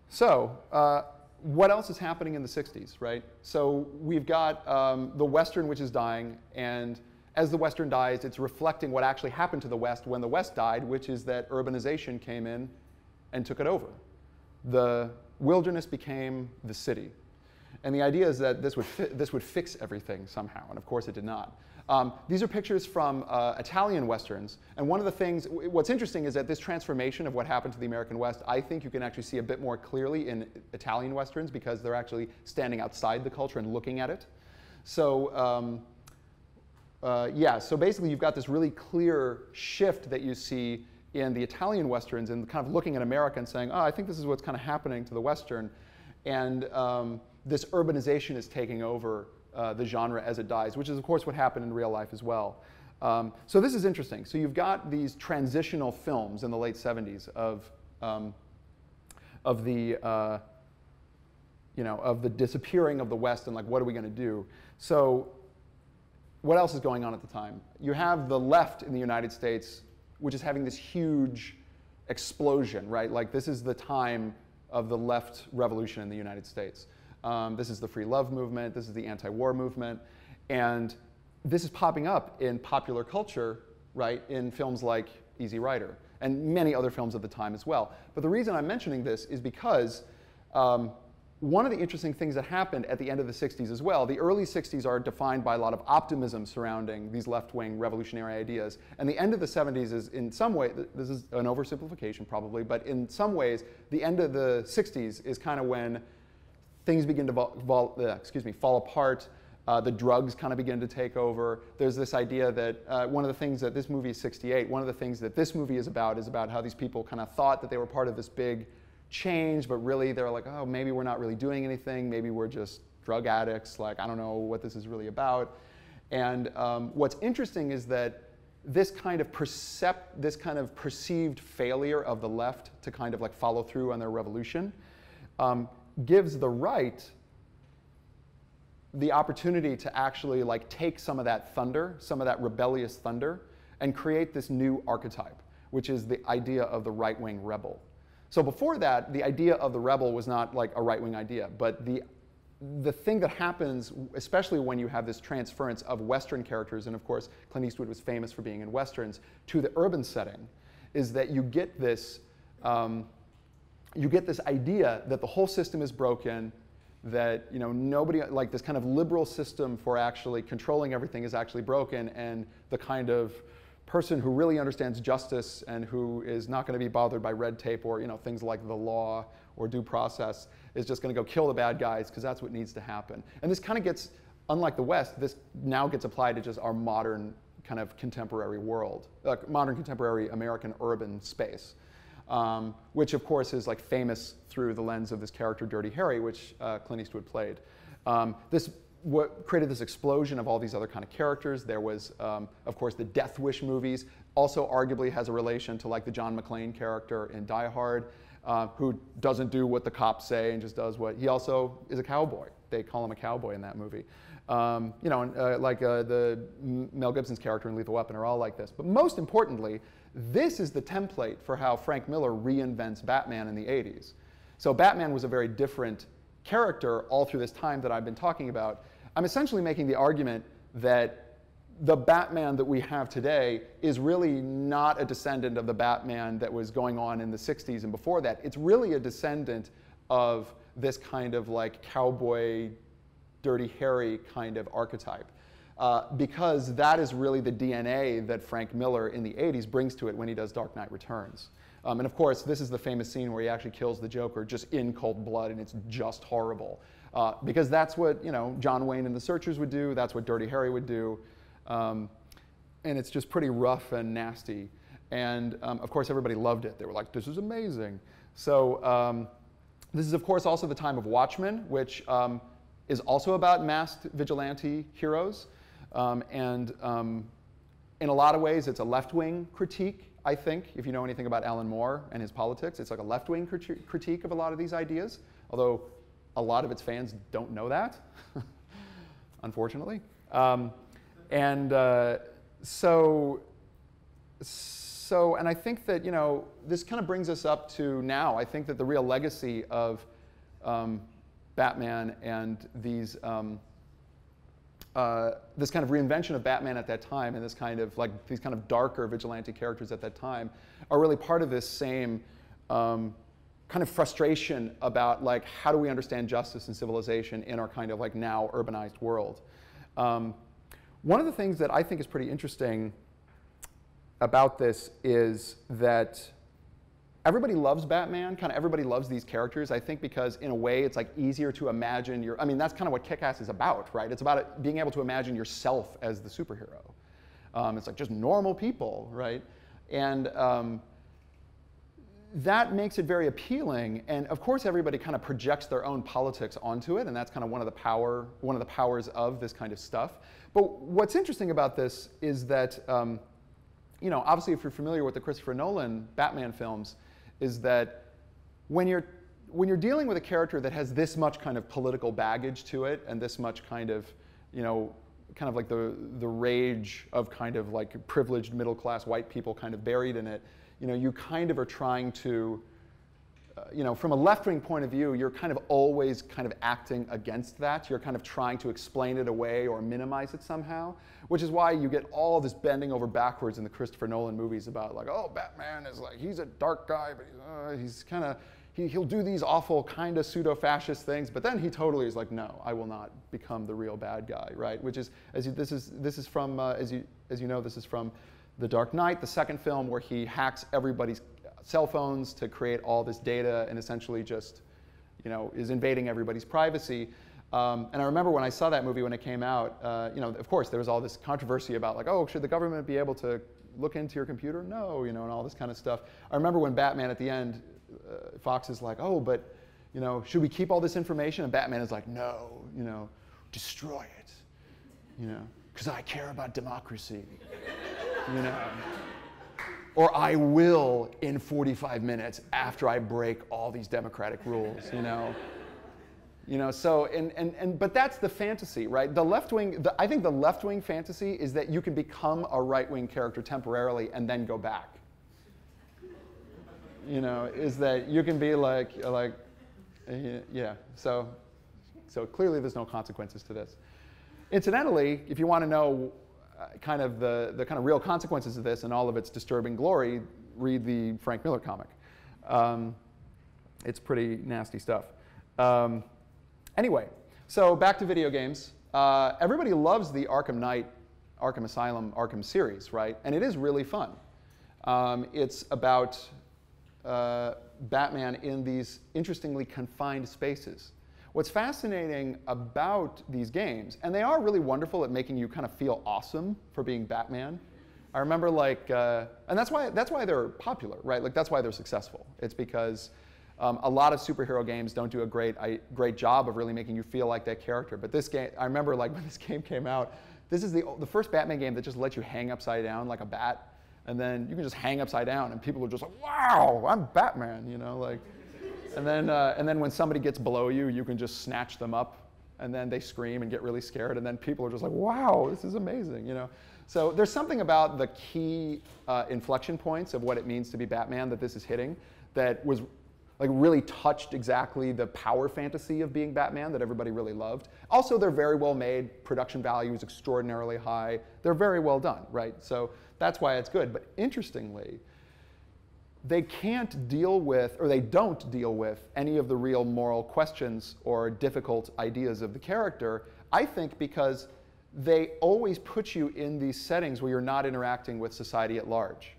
so uh, what else is happening in the 60s right? So we've got um, the western which is dying and as the Western dies, it's reflecting what actually happened to the West when the West died, which is that urbanization came in and took it over. The wilderness became the city. And the idea is that this would, this would fix everything somehow, and of course it did not. Um, these are pictures from uh, Italian Westerns, and one of the things, what's interesting is that this transformation of what happened to the American West, I think you can actually see a bit more clearly in Italian Westerns because they're actually standing outside the culture and looking at it. So um, uh, yeah, so basically you've got this really clear shift that you see in the Italian Westerns and kind of looking at America and saying, oh, I think this is what's kind of happening to the Western. And um, this urbanization is taking over uh, the genre as it dies, which is, of course, what happened in real life as well. Um, so this is interesting. So you've got these transitional films in the late 70s of, um, of the, uh, you know, of the disappearing of the West and like, what are we going to do? So what else is going on at the time? You have the left in the United States, which is having this huge explosion, right? Like this is the time of the left revolution in the United States. Um, this is the free love movement. This is the anti-war movement, and this is popping up in popular culture, right? In films like Easy Rider and many other films of the time as well. But the reason I'm mentioning this is because um, one of the interesting things that happened at the end of the 60s as well, the early 60s are defined by a lot of optimism surrounding these left-wing revolutionary ideas. And the end of the 70s is in some way, this is an oversimplification probably, but in some ways, the end of the 60s is kind of when things begin to uh, excuse me, fall apart. Uh, the drugs kind of begin to take over. There's this idea that uh, one of the things that this movie is 68, one of the things that this movie is about is about how these people kind of thought that they were part of this big change, but really they're like, oh, maybe we're not really doing anything. Maybe we're just drug addicts. Like, I don't know what this is really about. And um, what's interesting is that this kind of percept, this kind of perceived failure of the left to kind of like follow through on their revolution um, gives the right the opportunity to actually like take some of that thunder, some of that rebellious thunder, and create this new archetype, which is the idea of the right-wing rebel. So before that, the idea of the rebel was not like a right-wing idea, but the the thing that happens, especially when you have this transference of Western characters, and of course Clint Eastwood was famous for being in Westerns, to the urban setting, is that you get this, um, you get this idea that the whole system is broken, that you know nobody like this kind of liberal system for actually controlling everything is actually broken, and the kind of person who really understands justice and who is not going to be bothered by red tape or you know things like the law or due process is just going to go kill the bad guys because that's what needs to happen. And this kind of gets, unlike the West, this now gets applied to just our modern kind of contemporary world, uh, modern contemporary American urban space. Um, which of course is like famous through the lens of this character Dirty Harry, which uh, Clint Eastwood played. Um, this what created this explosion of all these other kind of characters. There was, um, of course, the Death Wish movies. Also, arguably has a relation to like the John McClane character in Die Hard uh, who doesn't do what the cops say and just does what he also is a cowboy. They call him a cowboy in that movie. Um, you know, uh, like uh, the Mel Gibson's character in Lethal Weapon are all like this. But most importantly, this is the template for how Frank Miller reinvents Batman in the 80s. So Batman was a very different character all through this time that I've been talking about. I'm essentially making the argument that the Batman that we have today is really not a descendant of the Batman that was going on in the 60s and before that. It's really a descendant of this kind of like cowboy, dirty Harry kind of archetype. Uh, because that is really the DNA that Frank Miller in the 80s brings to it when he does Dark Knight Returns. Um, and of course, this is the famous scene where he actually kills the Joker just in cold blood, and it's just horrible. Uh, because that's what you know John Wayne and the Searchers would do. That's what Dirty Harry would do. Um, and it's just pretty rough and nasty. And um, of course, everybody loved it. They were like, this is amazing. So, um, this is, of course, also the time of Watchmen, which um, is also about masked vigilante heroes. Um, and um, in a lot of ways, it's a left wing critique, I think, if you know anything about Alan Moore and his politics. It's like a left wing crit- critique of a lot of these ideas, although a lot of its fans don't know that, unfortunately. Um, and uh, so, so, and I think that, you know, this kind of brings us up to now. I think that the real legacy of um, Batman and these, um, uh, this kind of reinvention of Batman at that time and this kind of, like, these kind of darker vigilante characters at that time are really part of this same um, kind of frustration about, like, how do we understand justice and civilization in our kind of, like, now urbanized world. Um, one of the things that I think is pretty interesting about this is that everybody loves Batman. Kind of everybody loves these characters. I think because in a way it's like easier to imagine your. I mean, that's kind of what Kick-Ass is about, right? It's about it, being able to imagine yourself as the superhero. Um, it's like just normal people, right? And um, that makes it very appealing. And of course, everybody kind of projects their own politics onto it, and that's kind of one of the power, one of the powers of this kind of stuff. But what's interesting about this is that, um, you know, obviously, if you're familiar with the Christopher Nolan Batman films, is that when you're when you're dealing with a character that has this much kind of political baggage to it, and this much kind of, you know, kind of like the the rage of kind of like privileged middle class white people kind of buried in it, you know, you kind of are trying to uh, you know, from a left-wing point of view, you're kind of always kind of acting against that. You're kind of trying to explain it away or minimize it somehow, which is why you get all this bending over backwards in the Christopher Nolan movies about like, oh, Batman is like, he's a dark guy, but he's, uh, he's kind of, he, he'll do these awful kind of pseudo-fascist things, but then he totally is like, no, I will not become the real bad guy, right? Which is, as you, this is, this is from, uh, as, you, as you know, this is from The Dark Knight, the second film where he hacks everybody's cell phones to create all this data and essentially just, you know, is invading everybody's privacy. Um, and I remember when I saw that movie when it came out, uh, you know, of course, there was all this controversy about like, oh, should the government be able to look into your computer? No, you know, and all this kind of stuff. I remember when Batman at the end, uh, Fox is like, oh, but, you know, should we keep all this information? And Batman is like, no, you know, destroy it, you know, because I care about democracy, you know. Um, or I will in 45 minutes after I break all these democratic rules, you know. You know, so, and, and, and, but that's the fantasy, right? The left wing, the, I think the left wing fantasy is that you can become a right wing character temporarily and then go back. You know, is that you can be like, like, yeah, so, so clearly there's no consequences to this. Incidentally, if you want to know kind of the, the kind of real consequences of this and all of its disturbing glory, read the Frank Miller comic. Um, it's pretty nasty stuff. Um, Anyway, so back to video games. Uh, everybody loves the Arkham Knight, Arkham Asylum, Arkham series, right? And it is really fun. Um, it's about uh, Batman in these interestingly confined spaces. What's fascinating about these games, and they are really wonderful at making you kind of feel awesome for being Batman. I remember like, uh, and that's why that's why they're popular, right? Like that's why they're successful. It's because um, a lot of superhero games don't do a great, I, great job of really making you feel like that character. But this game, I remember like when this game came out, this is the, the first Batman game that just lets you hang upside down like a bat. And then you can just hang upside down and people are just like, wow, I'm Batman, you know, like. And then, uh, and then when somebody gets below you, you can just snatch them up and then they scream and get really scared. And then people are just like, wow, this is amazing, you know. So there's something about the key uh, inflection points of what it means to be Batman that this is hitting that was like really touched exactly the power fantasy of being Batman that everybody really loved. Also, they're very well made. Production value is extraordinarily high. They're very well done, right? So that's why it's good. But interestingly, they can't deal with, or they don't deal with, any of the real moral questions or difficult ideas of the character, I think because they always put you in these settings where you're not interacting with society at large.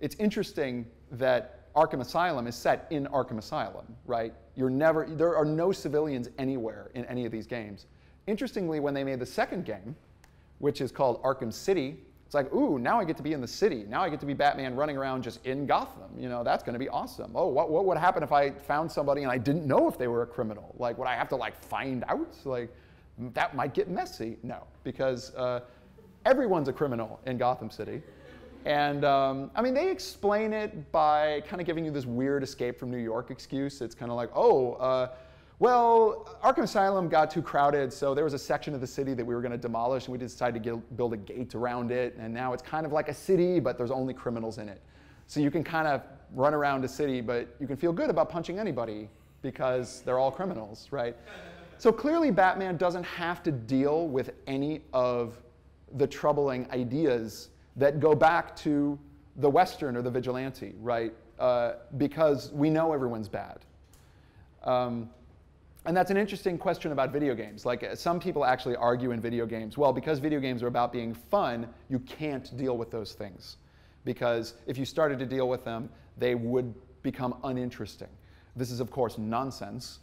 It's interesting that Arkham Asylum is set in Arkham Asylum, right? You're never, there are no civilians anywhere in any of these games. Interestingly, when they made the second game, which is called Arkham City, it's like, ooh, now I get to be in the city. Now I get to be Batman running around just in Gotham. You know, that's going to be awesome. Oh, what, what would happen if I found somebody and I didn't know if they were a criminal? Like, would I have to like find out? Like, that might get messy. No, because uh, everyone's a criminal in Gotham City. And um, I mean, they explain it by kind of giving you this weird escape from New York excuse. It's kind of like, oh, uh, well, Arkham Asylum got too crowded, so there was a section of the city that we were going to demolish, and we decided to get, build a gate around it. And now it's kind of like a city, but there's only criminals in it. So you can kind of run around a city, but you can feel good about punching anybody because they're all criminals, right? So clearly, Batman doesn't have to deal with any of the troubling ideas that go back to the Western or the vigilante, right? Uh, because we know everyone's bad. Um, and that's an interesting question about video games. Like uh, some people actually argue in video games, well, because video games are about being fun, you can't deal with those things. Because if you started to deal with them, they would become uninteresting. This is, of course, nonsense.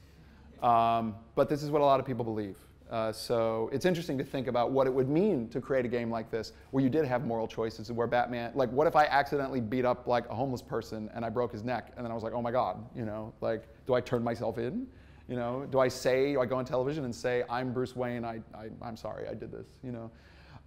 Um, but this is what a lot of people believe. Uh, so it's interesting to think about what it would mean to create a game like this where you did have moral choices where Batman, like what if I accidentally beat up like a homeless person and I broke his neck and then I was like, oh my God, you know, like do I turn myself in? You know, do I say, do I go on television and say, I'm Bruce Wayne, I, I, am sorry, I did this, you know?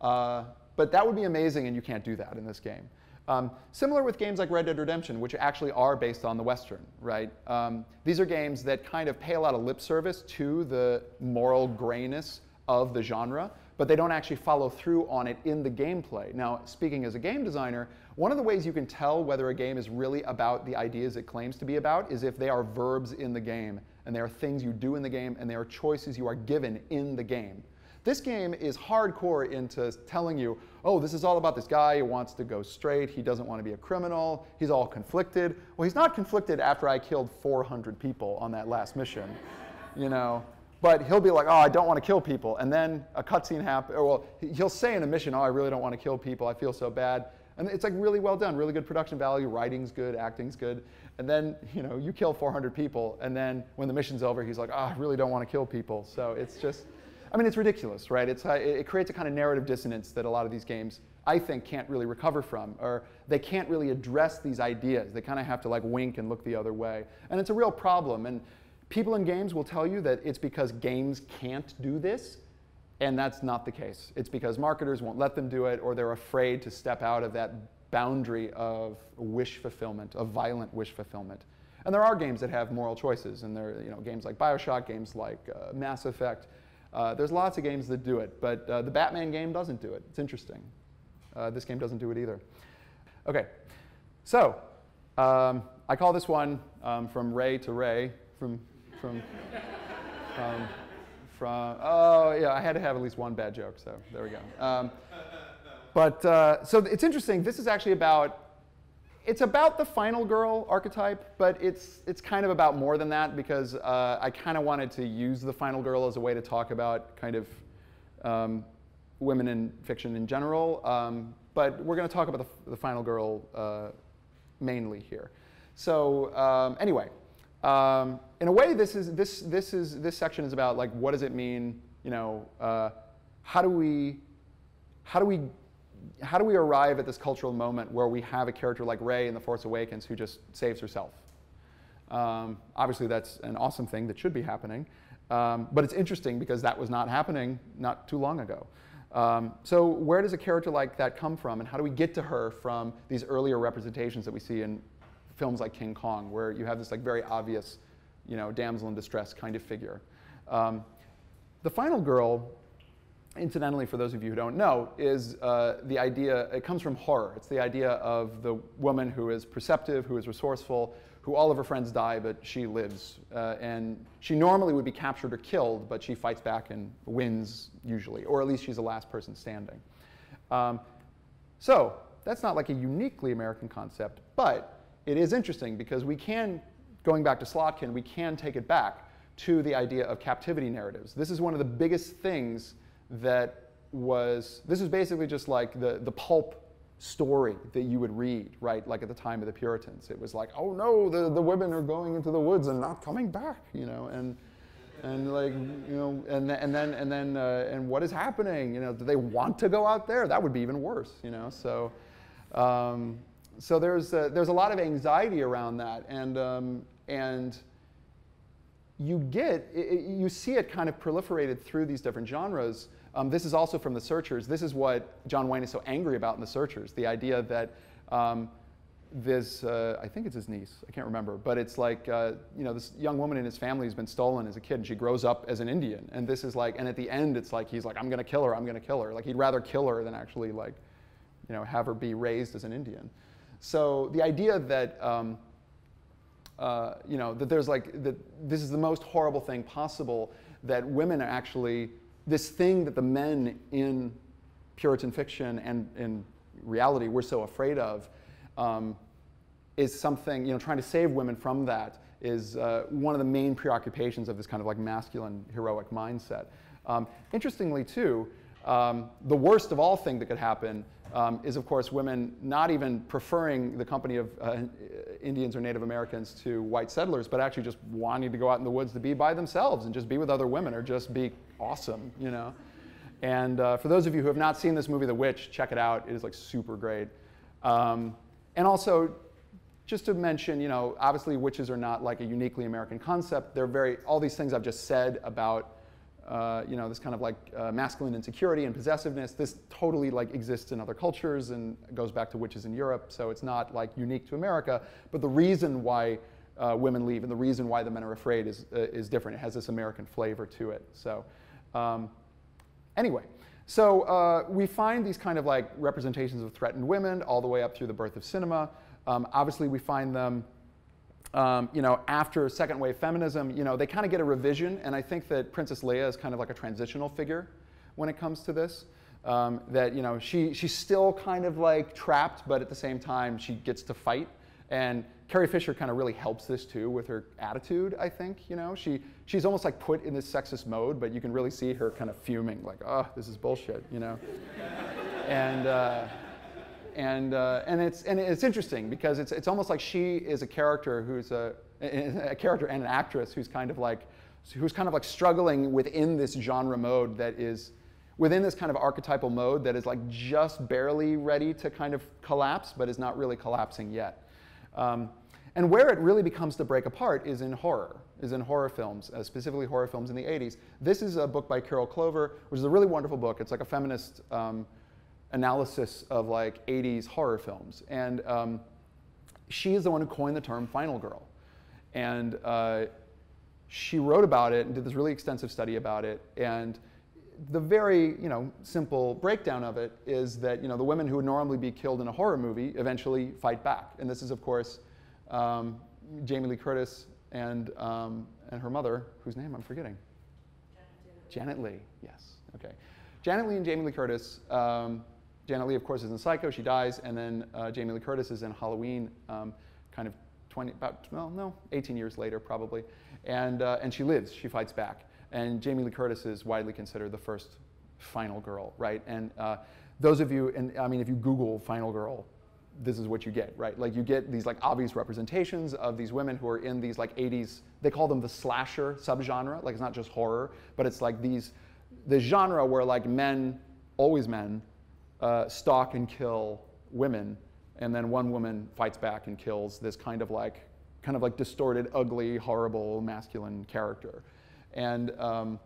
Uh, but that would be amazing and you can't do that in this game. Um, similar with games like Red Dead Redemption, which actually are based on the Western, right? Um, these are games that kind of pay a lot of lip service to the moral grayness of the genre, but they don't actually follow through on it in the gameplay. Now, speaking as a game designer, one of the ways you can tell whether a game is really about the ideas it claims to be about is if they are verbs in the game, and they are things you do in the game, and they are choices you are given in the game. This game is hardcore into telling you, oh, this is all about this guy who wants to go straight. He doesn't want to be a criminal. He's all conflicted. Well, he's not conflicted after I killed 400 people on that last mission, you know. But he'll be like, oh, I don't want to kill people. And then a cutscene happens. Or well, he'll say in a mission, oh, I really don't want to kill people. I feel so bad. And it's like really well done, really good production value. Writing's good, acting's good. And then, you know, you kill 400 people, and then when the mission's over, he's like, oh, I really don't want to kill people. So it's just, I mean, it's ridiculous, right? It's, uh, it creates a kind of narrative dissonance that a lot of these games, I think, can't really recover from, or they can't really address these ideas. They kind of have to like wink and look the other way. And it's a real problem. And people in games will tell you that it's because games can't do this, and that's not the case. It's because marketers won't let them do it, or they're afraid to step out of that boundary of wish fulfillment, of violent wish fulfillment. And there are games that have moral choices, and there are you know, games like Bioshock, games like uh, Mass Effect. Uh, there's lots of games that do it, but uh, the Batman game doesn't do it. It's interesting. Uh, this game doesn't do it either. Okay, so um, I call this one um, from Wray to Rey, from, from, um, from, oh yeah, I had to have at least one bad joke, so there we go. But uh, so it's interesting. This is actually about it's about the final girl archetype, but it's it's kind of about more than that because uh, I kind of wanted to use the final girl as a way to talk about kind of um, women in fiction in general. Um, but we're going to talk about the, the final girl uh, mainly here. So um, anyway, um, in a way, this is this this is this section is about like what does it mean? You know, uh, how do we how do we how do we arrive at this cultural moment where we have a character like Rey in The Force Awakens who just saves herself? Um, obviously, that's an awesome thing that should be happening. Um, but it's interesting because that was not happening not too long ago. Um, so where does a character like that come from, and how do we get to her from these earlier representations that we see in films like King Kong, where you have this like very obvious, you know, damsel in distress kind of figure? Um, the final girl incidentally, for those of you who don't know, is uh, the idea, it comes from horror. It's the idea of the woman who is perceptive, who is resourceful, who all of her friends die, but she lives. Uh, and she normally would be captured or killed, but she fights back and wins usually, or at least she's the last person standing. Um, so that's not like a uniquely American concept, but it is interesting because we can, going back to Slotkin, we can take it back to the idea of captivity narratives. This is one of the biggest things that was, this is basically just like the, the pulp story that you would read, right? Like at the time of the Puritans. It was like, oh no, the, the women are going into the woods and not coming back, you know, and, and like, you know, and, and then, and then, uh, and what is happening? You know, do they want to go out there? That would be even worse, you know, so, um, so there's, a, there's a lot of anxiety around that, and, um, and you get, it, you see it kind of proliferated through these different genres. Um, this is also from The Searchers. This is what John Wayne is so angry about in The Searchers, the idea that um, this, uh, I think it's his niece, I can't remember, but it's like, uh, you know, this young woman in his family has been stolen as a kid and she grows up as an Indian. And this is like, and at the end it's like, he's like, I'm gonna kill her, I'm gonna kill her. Like he'd rather kill her than actually like, you know, have her be raised as an Indian. So the idea that, um, uh, you know, that there's like, that this is the most horrible thing possible, that women are actually this thing that the men in Puritan fiction and in reality we're so afraid of um, is something, you know, trying to save women from that is uh, one of the main preoccupations of this kind of like masculine heroic mindset. Um, interestingly, too, um, the worst of all thing that could happen um, is, of course, women not even preferring the company of uh, Indians or Native Americans to white settlers, but actually just wanting to go out in the woods to be by themselves and just be with other women or just be awesome, you know. And uh, for those of you who have not seen this movie, The Witch, check it out. It is like super great. Um, and also, just to mention, you know, obviously witches are not like a uniquely American concept. They're very, all these things I've just said about uh, you know, this kind of like uh, masculine insecurity and possessiveness. This totally like exists in other cultures and goes back to witches in Europe. So it's not like unique to America. But the reason why uh, women leave and the reason why the men are afraid is, uh, is different. It has this American flavor to it. So um, anyway, so uh, we find these kind of like representations of threatened women all the way up through the birth of cinema. Um, obviously, we find them um, you know, after second wave feminism, you know, they kind of get a revision, and I think that Princess Leia is kind of like a transitional figure when it comes to this. Um, that you know, she she's still kind of like trapped, but at the same time, she gets to fight. And Carrie Fisher kind of really helps this too with her attitude. I think you know, she she's almost like put in this sexist mode, but you can really see her kind of fuming, like, oh, this is bullshit, you know. and uh, and uh, and it's and it's interesting because it's it's almost like she is a character who's a a character and an actress who's kind of like who's kind of like struggling within this genre mode that is within this kind of archetypal mode that is like just barely ready to kind of collapse, but is not really collapsing yet. Um, and where it really becomes to break apart is in horror, is in horror films, uh, specifically horror films in the 80s. This is a book by Carol Clover, which is a really wonderful book. It's like a feminist um, analysis of like 80s horror films. And um, she is the one who coined the term final girl. And uh, she wrote about it and did this really extensive study about it. And the very you know, simple breakdown of it is that you know, the women who would normally be killed in a horror movie eventually fight back. And this is, of course, um, Jamie Lee Curtis and, um, and her mother, whose name I'm forgetting. Janet, Janet Leigh, yes. Okay. Janet Leigh and Jamie Lee Curtis. Um, Janet Leigh, of course, is in Psycho. She dies. And then uh, Jamie Lee Curtis is in Halloween, um, kind of 20, about, well, no, 18 years later, probably. And, uh, and she lives. She fights back. And Jamie Lee Curtis is widely considered the first final girl, right? And uh, those of you, and I mean, if you Google final girl, this is what you get, right? Like you get these like obvious representations of these women who are in these like 80s, they call them the slasher subgenre. Like it's not just horror, but it's like these, the genre where like men, always men, uh, stalk and kill women, and then one woman fights back and kills this kind of like, kind of like distorted, ugly, horrible, masculine character and um,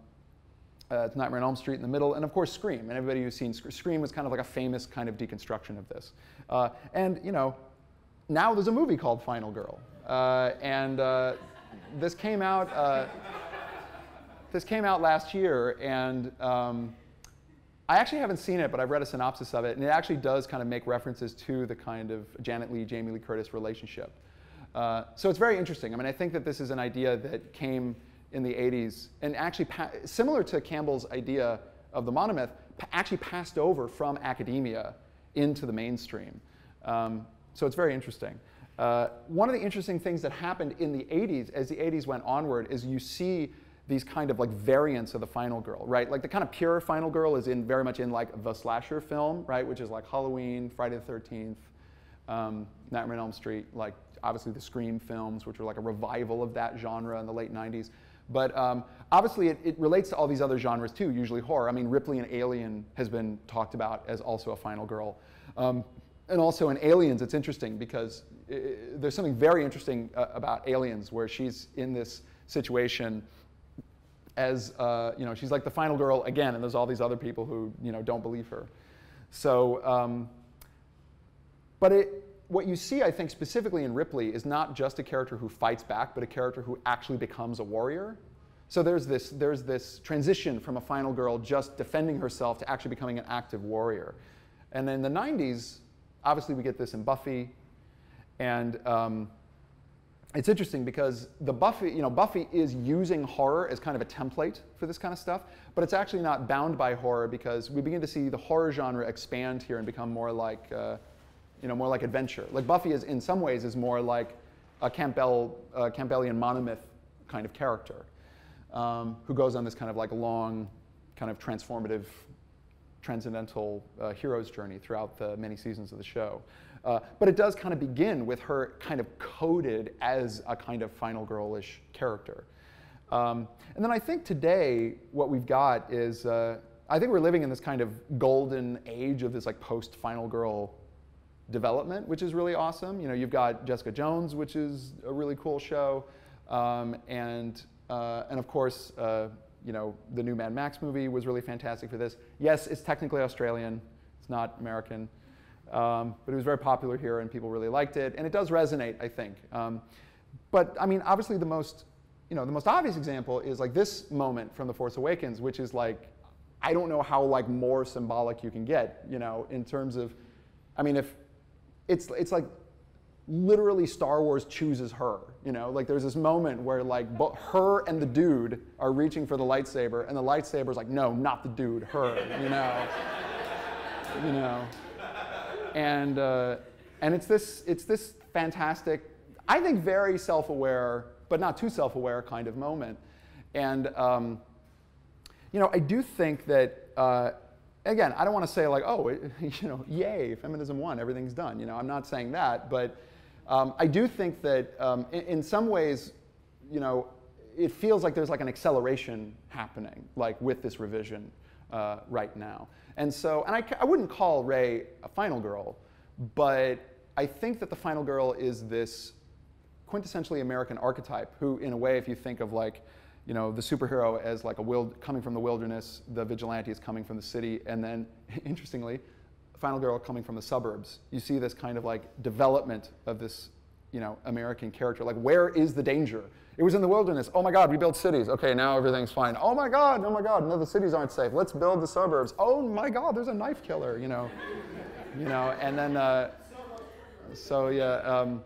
uh, it's Nightmare on Elm Street in the middle, and of course Scream. And everybody who's seen Scream was kind of like a famous kind of deconstruction of this. Uh, and you know, now there's a movie called Final Girl, uh, and uh, this came out. Uh, this came out last year, and um, I actually haven't seen it, but I've read a synopsis of it, and it actually does kind of make references to the kind of Janet Leigh, Jamie Lee Curtis relationship. Uh, so it's very interesting. I mean, I think that this is an idea that came in the 80s, and actually similar to Campbell's idea of the monomyth, actually passed over from academia into the mainstream. Um, so it's very interesting. Uh, one of the interesting things that happened in the 80s, as the 80s went onward, is you see these kind of like variants of the final girl, right? Like the kind of pure final girl is in very much in like the slasher film, right? Which is like Halloween, Friday the 13th, um, Nightmare on Elm Street, like obviously the Scream films, which were like a revival of that genre in the late 90s. But um, obviously, it, it, relates to all these other genres too, usually horror. I mean, Ripley in Alien has been talked about as also a final girl. Um, and also in Aliens, it's interesting because it, there's something very interesting uh, about Aliens where she's in this situation as, uh, you know, she's like the final girl again, and there's all these other people who, you know, don't believe her. So, um, but it, what you see, I think, specifically in Ripley is not just a character who fights back, but a character who actually becomes a warrior. So there's this, there's this transition from a final girl just defending herself to actually becoming an active warrior. And in the 90s, obviously we get this in Buffy. And um, it's interesting because the Buffy, you know, Buffy is using horror as kind of a template for this kind of stuff, but it's actually not bound by horror because we begin to see the horror genre expand here and become more like uh, you know, more like adventure. Like Buffy is, in some ways, is more like a Campbell, uh, Campbellian monomyth kind of character um, who goes on this kind of like long, kind of transformative, transcendental uh, hero's journey throughout the many seasons of the show. Uh, but it does kind of begin with her kind of coded as a kind of final girlish character. Um, and then I think today what we've got is, uh, I think we're living in this kind of golden age of this like post final girl development, which is really awesome. You know, you've got Jessica Jones, which is a really cool show, um, and uh, and of course, uh, you know, the new Mad Max movie was really fantastic for this. Yes, it's technically Australian; it's not American, um, but it was very popular here, and people really liked it, and it does resonate, I think. Um, but I mean, obviously, the most you know, the most obvious example is like this moment from The Force Awakens, which is like, I don't know how like more symbolic you can get, you know, in terms of, I mean, if it's, it's like literally Star Wars chooses her. You know, like there's this moment where like her and the dude are reaching for the lightsaber, and the lightsaber's like, no, not the dude, her. You know, you know, and uh, and it's this it's this fantastic, I think very self-aware, but not too self-aware kind of moment, and um, you know, I do think that. Uh, again, I don't want to say like, oh, it, you know, yay, feminism won, everything's done. You know, I'm not saying that, but um, I do think that um, in, in, some ways, you know, it feels like there's like an acceleration happening, like with this revision uh, right now. And so, and I, I wouldn't call Rey a final girl, but I think that the final girl is this quintessentially American archetype who, in a way, if you think of like, you know, the superhero as like a wild, coming from the wilderness, the vigilante is coming from the city, and then, interestingly, Final Girl coming from the suburbs. You see this kind of like development of this, you know, American character. Like, where is the danger? It was in the wilderness. Oh my God, we built cities. Okay, now everything's fine. Oh my God, oh my God, no, the cities aren't safe. Let's build the suburbs. Oh my God, there's a knife killer. You know, you know, and then, uh, so yeah. Um,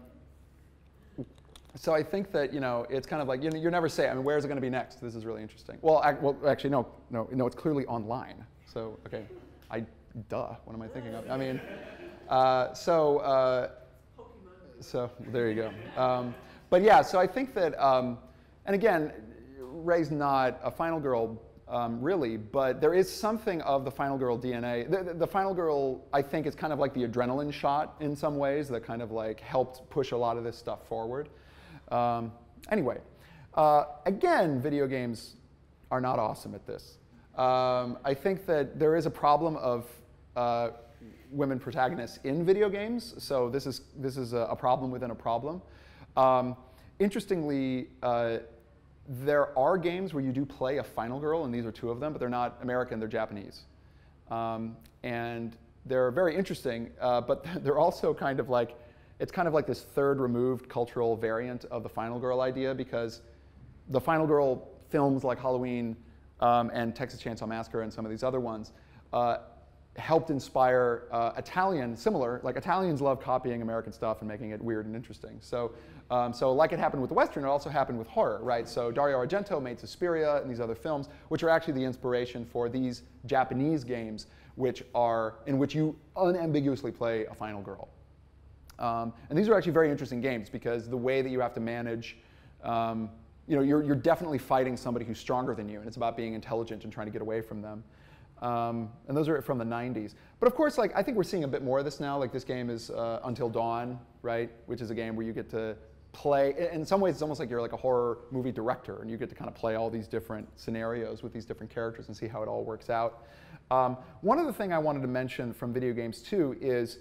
so I think that you know it's kind of like you know, you're never say. I mean, where is it going to be next? This is really interesting. Well, I, well, actually, no, no, no. It's clearly online. So okay, I duh. What am I thinking of? I mean, uh, so uh, so there you go. Um, but yeah, so I think that, um, and again, Rey's not a final girl um, really, but there is something of the Final Girl DNA. The, the, the, Final Girl, I think, is kind of like the adrenaline shot in some ways that kind of like helped push a lot of this stuff forward. Um, anyway, uh, again, video games are not awesome at this. Um, I think that there is a problem of uh, women protagonists in video games, so this is, this is a, a problem within a problem. Um, interestingly, uh, there are games where you do play a final girl, and these are two of them, but they're not American, they're Japanese. Um, and they're very interesting, uh, but they're also kind of like, it's kind of like this third removed cultural variant of the final girl idea because the final girl films like Halloween um, and Texas Chainsaw Massacre and some of these other ones uh, helped inspire uh, Italian, similar, like Italians love copying American stuff and making it weird and interesting. So um, so like it happened with the Western, it also happened with horror, right? So Dario Argento made Suspiria and these other films, which are actually the inspiration for these Japanese games, which are, in which you unambiguously play a final girl. Um, and these are actually very interesting games because the way that you have to manage, um, you know, you're, you're definitely fighting somebody who's stronger than you, and it's about being intelligent and trying to get away from them. Um, and those are from the 90s. But of course, like I think we're seeing a bit more of this now. Like this game is uh, Until Dawn, right? Which is a game where you get to play, in some ways it's almost like you're like a horror movie director and you get to kind of play all these different scenarios with these different characters and see how it all works out. Um, one other thing I wanted to mention from video games too is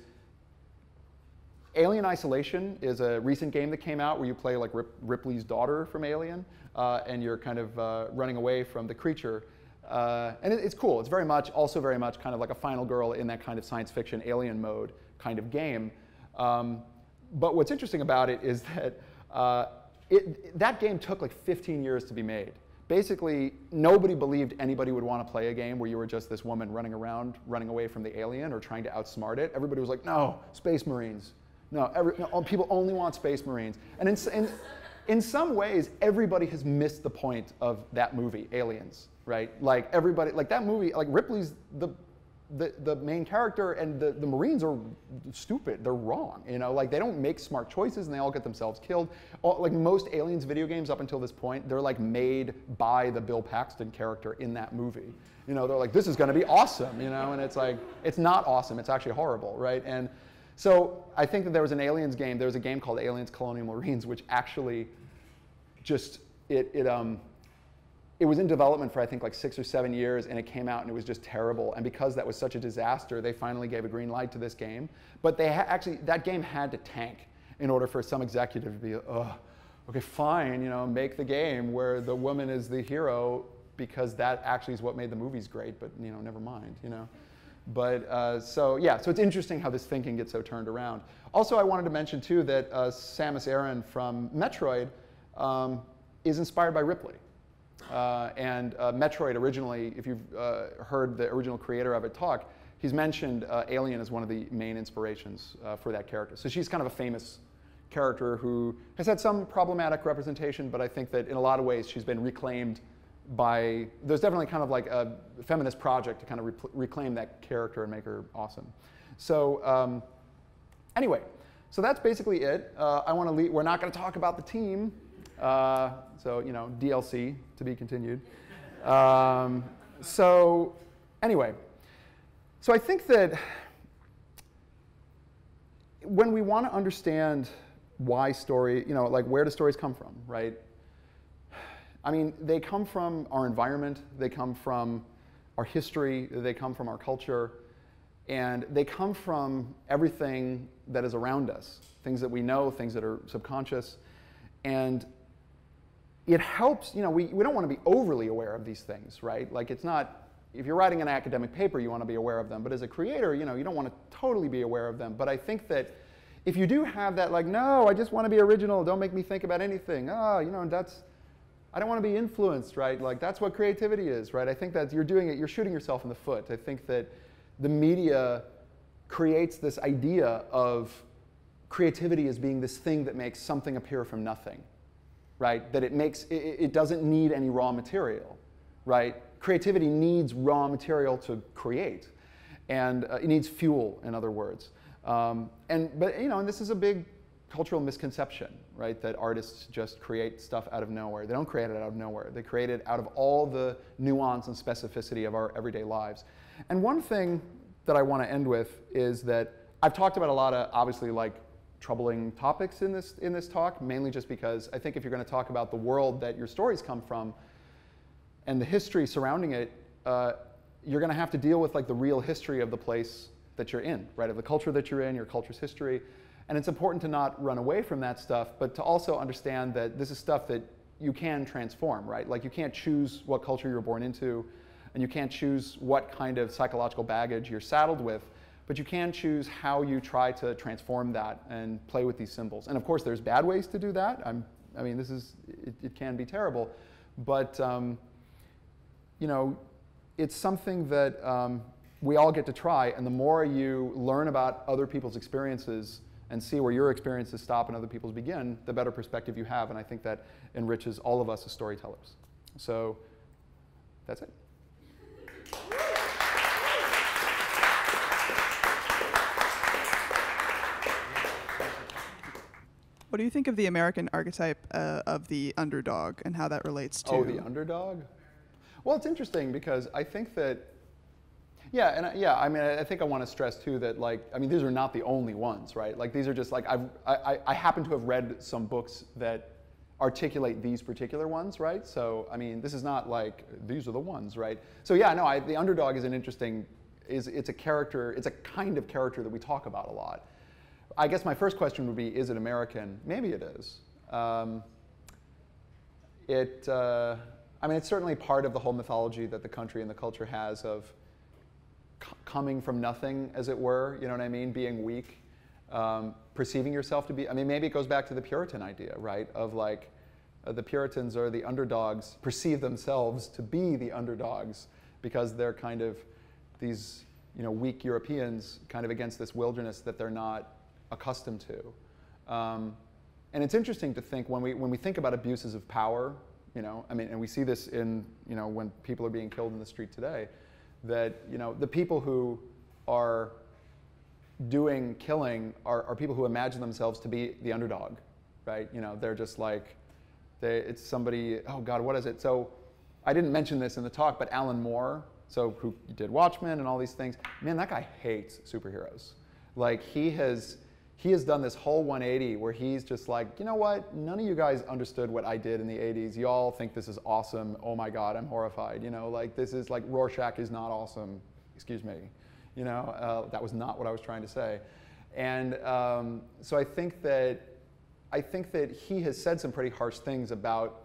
Alien Isolation is a recent game that came out where you play like Rip Ripley's daughter from Alien uh, and you're kind of uh, running away from the creature. Uh, and it, it's cool. It's very much, also very much kind of like a final girl in that kind of science fiction alien mode kind of game. Um, but what's interesting about it is that uh, it, that game took like 15 years to be made. Basically, nobody believed anybody would want to play a game where you were just this woman running around, running away from the alien or trying to outsmart it. Everybody was like, no, Space Marines. No, every, no oh, people only want Space Marines. And in, in, in some ways, everybody has missed the point of that movie, Aliens, right? Like everybody, like that movie, like Ripley's the the, the main character and the, the Marines are stupid. They're wrong. You know, like they don't make smart choices and they all get themselves killed. All, like most Aliens video games up until this point, they're like made by the Bill Paxton character in that movie. You know, they're like, this is going to be awesome. You know, and it's like, it's not awesome. It's actually horrible, right? And so I think that there was an Aliens game. There was a game called Aliens Colonial Marines, which actually just it it um it was in development for I think like six or seven years, and it came out and it was just terrible. And because that was such a disaster, they finally gave a green light to this game. But they actually that game had to tank in order for some executive to be, oh, okay, fine, you know, make the game where the woman is the hero because that actually is what made the movies great. But you know, never mind, you know. But uh, so yeah, so it's interesting how this thinking gets so turned around. Also, I wanted to mention too that uh, Samus Aran from Metroid um, is inspired by Ripley. Uh, and uh, Metroid originally, if you've uh, heard the original creator of it talk, he's mentioned uh, Alien as one of the main inspirations for that character. So she's kind of a famous character who has had some problematic representation, but I think that in a lot of ways she's been reclaimed by, there's definitely kind of like a feminist project to kind of re reclaim that character and make her awesome. So um, anyway, so that's basically it. Uh, I want to leave, we're not going to talk about the team. Uh, so, you know, DLC to be continued. Um, so, anyway, so I think that when we want to understand why story, you know, like where do stories come from, right? I mean, they come from our environment, they come from our history, they come from our culture, and they come from everything that is around us things that we know, things that are subconscious. And it helps, you know, we, we don't want to be overly aware of these things, right? Like it's not, if you're writing an academic paper, you want to be aware of them. But as a creator, you know, you don't want to totally be aware of them. But I think that if you do have that, like, no, I just want to be original, don't make me think about anything. Oh, you know, that's, I don't want to be influenced, right? Like that's what creativity is, right? I think that you're doing it, you're shooting yourself in the foot. I think that the media creates this idea of creativity as being this thing that makes something appear from nothing, right? That it makes, it, it doesn't need any raw material, right? Creativity needs raw material to create, and uh, it needs fuel, in other words. Um, and but you know, and this is a big cultural misconception, right? That artists just create stuff out of nowhere. They don't create it out of nowhere. They create it out of all the nuance and specificity of our everyday lives. And one thing that I want to end with is that I've talked about a lot of obviously like troubling topics in this in this talk, mainly just because I think if you're going to talk about the world that your stories come from and the history surrounding it, uh, you're going to have to deal with like the real history of the place that you're in, right? Of the culture that you're in, your culture's history. And it's important to not run away from that stuff, but to also understand that this is stuff that you can transform, right? Like you can't choose what culture you're born into, and you can't choose what kind of psychological baggage you're saddled with, but you can choose how you try to transform that and play with these symbols. And of course, there's bad ways to do that. I'm, I mean, this is, it, it can be terrible, but um, you know, it's something that um, we all get to try, and the more you learn about other people's experiences and see where your experiences stop and other people's begin, the better perspective you have, and I think that enriches all of us as storytellers. So that's it. What do you think of the American archetype uh, of the underdog and how that relates to? Oh, the underdog? Well, it's interesting because I think that yeah, and I, yeah, I mean, I think I want to stress too that like, I mean, these are not the only ones, right? Like, these are just like I've, I, I happen to have read some books that articulate these particular ones, right? So, I mean, this is not like these are the ones, right? So, yeah, no, I, the underdog is an interesting, is it's a character, it's a kind of character that we talk about a lot. I guess my first question would be, is it American? Maybe it is. Um, it, uh, I mean, it's certainly part of the whole mythology that the country and the culture has of coming from nothing, as it were, you know what I mean, being weak, um, perceiving yourself to be, I mean, maybe it goes back to the Puritan idea, right, of like, uh, the Puritans are the underdogs, perceive themselves to be the underdogs because they're kind of these, you know, weak Europeans kind of against this wilderness that they're not accustomed to. Um, and it's interesting to think when we, when we think about abuses of power, you know, I mean, and we see this in, you know, when people are being killed in the street today, that you know the people who are doing killing are, are people who imagine themselves to be the underdog, right? You know, they're just like, they, it's somebody. Oh God, what is it? So, I didn't mention this in the talk, but Alan Moore, so who did Watchmen and all these things. Man, that guy hates superheroes. Like he has he has done this whole 180 where he's just like, you know what? None of you guys understood what I did in the 80s. Y'all think this is awesome. Oh my God, I'm horrified. You know, like this is like Rorschach is not awesome. Excuse me. You know, uh, that was not what I was trying to say. And um, so I think that I think that he has said some pretty harsh things about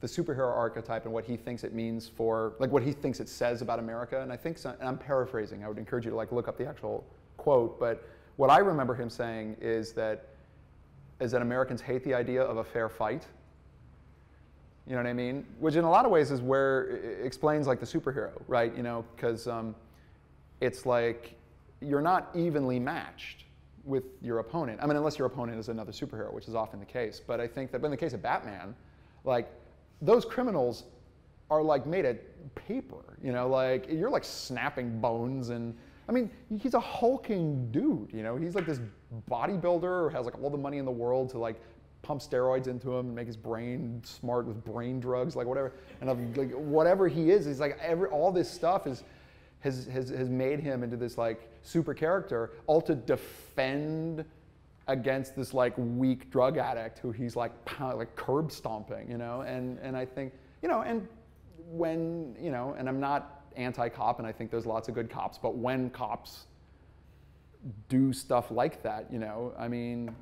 the superhero archetype and what he thinks it means for, like what he thinks it says about America. And I think, so, and I'm paraphrasing. I would encourage you to like look up the actual quote, but what I remember him saying is that, is that Americans hate the idea of a fair fight. You know what I mean? Which in a lot of ways is where it explains like the superhero, right? You know, because um, it's like you're not evenly matched with your opponent. I mean, unless your opponent is another superhero, which is often the case. But I think that in the case of Batman, like those criminals are like made of paper. You know, like you're like snapping bones and I mean, he's a hulking dude, you know? He's like this bodybuilder who has like all the money in the world to like pump steroids into him and make his brain smart with brain drugs, like whatever. And like whatever he is, he's like every all this stuff is has, has, has made him into this like super character, all to defend against this like weak drug addict who he's like like curb stomping, you know. And and I think you know, and when you know, and I'm not anti-cop, and I think there's lots of good cops, but when cops do stuff like that, you know, I mean,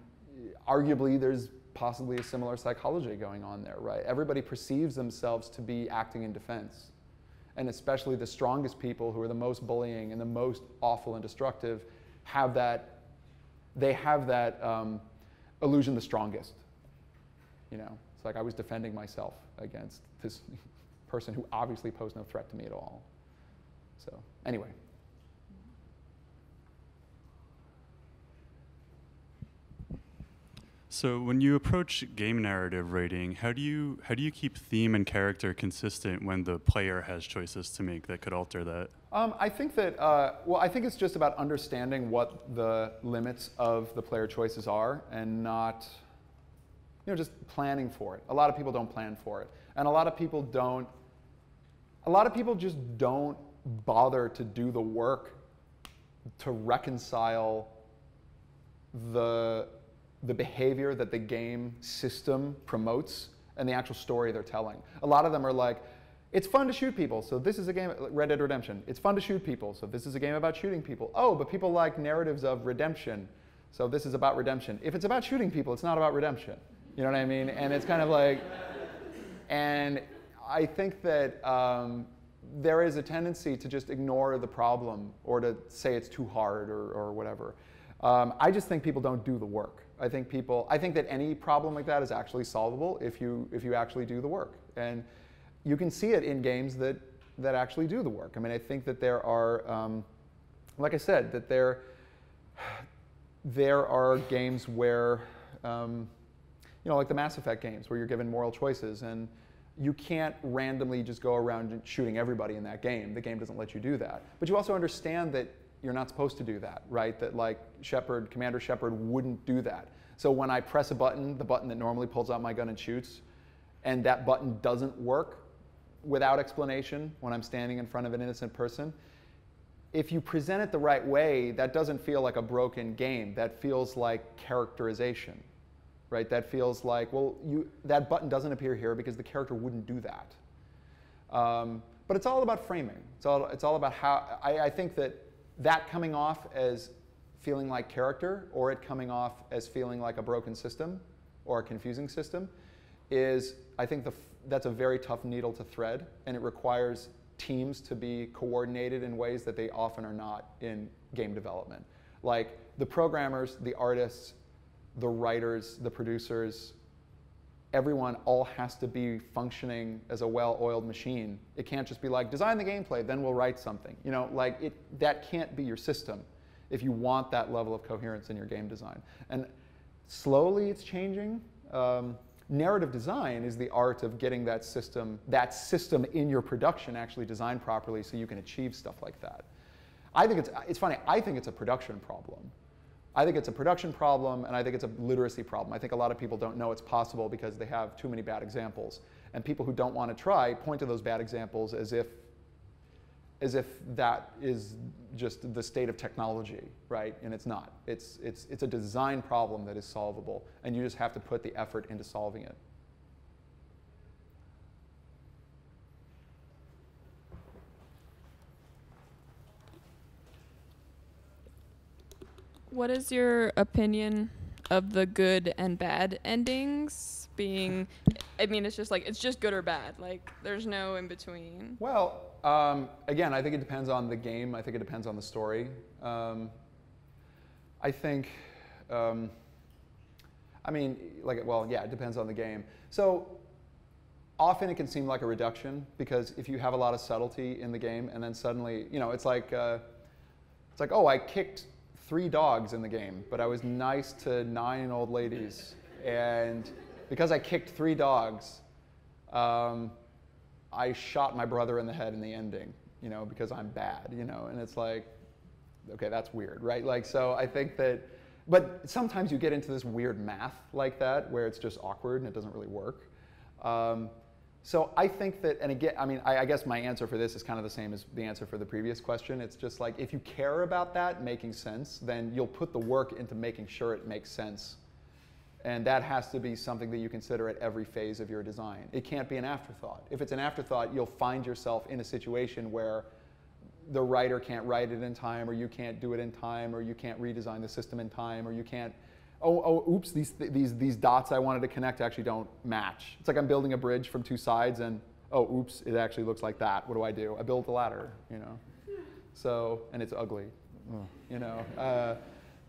arguably there's possibly a similar psychology going on there, right? Everybody perceives themselves to be acting in defense. And especially the strongest people who are the most bullying and the most awful and destructive have that, they have that um, illusion the strongest. You know, it's like I was defending myself against this person who obviously posed no threat to me at all. So, anyway. So when you approach game narrative rating, how do you how do you keep theme and character consistent when the player has choices to make that could alter that? Um, I think that uh, well, I think it's just about understanding what the limits of the player choices are and not, you know, just planning for it. A lot of people don't plan for it, and a lot of people don't. A lot of people just don't bother to do the work to reconcile the the behavior that the game system promotes and the actual story they're telling. A lot of them are like, it's fun to shoot people, so this is a game, Red Dead Redemption. It's fun to shoot people, so this is a game about shooting people. Oh, but people like narratives of redemption, so this is about redemption. If it's about shooting people, it's not about redemption. You know what I mean? And it's kind of like, and I think that um, there is a tendency to just ignore the problem or to say it's too hard or, or whatever. Um, I just think people don't do the work. I think people, I think that any problem like that is actually solvable if you, if you actually do the work. And you can see it in games that, that actually do the work. I mean, I think that there are, um, like I said, that there, there are games where, um, you know, like the Mass Effect games where you're given moral choices and you can't randomly just go around shooting everybody in that game. The game doesn't let you do that. But you also understand that you're not supposed to do that, right? That like Shepard, Commander Shepard wouldn't do that. So when I press a button, the button that normally pulls out my gun and shoots, and that button doesn't work without explanation when I'm standing in front of an innocent person, if you present it the right way, that doesn't feel like a broken game. That feels like characterization, right? That feels like, well, you, that button doesn't appear here because the character wouldn't do that. Um, but it's all about framing. It's all, it's all about how, I, I think that that coming off as feeling like character or it coming off as feeling like a broken system or a confusing system is, I think the, that's a very tough needle to thread and it requires teams to be coordinated in ways that they often are not in game development. Like the programmers, the artists, the writers, the producers, everyone all has to be functioning as a well-oiled machine. It can't just be like, design the gameplay, then we'll write something. You know, like it, that can't be your system if you want that level of coherence in your game design. And slowly it's changing. Um, narrative design is the art of getting that system, that system in your production actually designed properly so you can achieve stuff like that. I think it's, it's funny, I think it's a production problem. I think it's a production problem, and I think it's a literacy problem. I think a lot of people don't know it's possible because they have too many bad examples. And people who don't want to try point to those bad examples as if, as if that is just the state of technology, right? And it's not. It's, it's, it's a design problem that is solvable, and you just have to put the effort into solving it. What is your opinion of the good and bad endings being I mean it's just like it's just good or bad. Like there's no in between. Well, um, again, I think it depends on the game. I think it depends on the story. Um, I think, um, I mean, like, well, yeah, it depends on the game. So often it can seem like a reduction because if you have a lot of subtlety in the game and then suddenly, you know, it's like, uh, it's like, oh, I kicked three dogs in the game, but I was nice to nine old ladies. And because I kicked three dogs, um, I shot my brother in the head in the ending, you know, because I'm bad, you know. And it's like, okay, that's weird, right? Like, so I think that, but sometimes you get into this weird math like that where it's just awkward and it doesn't really work. Um, So I think that, and again, I mean, I, I guess my answer for this is kind of the same as the answer for the previous question. It's just like if you care about that making sense, then you'll put the work into making sure it makes sense. And that has to be something that you consider at every phase of your design. It can't be an afterthought. If it's an afterthought, you'll find yourself in a situation where the writer can't write it in time, or you can't do it in time, or you can't redesign the system in time, or you can't oh, oh, oops, these, these, these dots I wanted to connect actually don't match. It's like I'm building a bridge from two sides and, oh, oops, it actually looks like that. What do I do? I build the ladder, you know. So, and it's ugly, you know. Uh,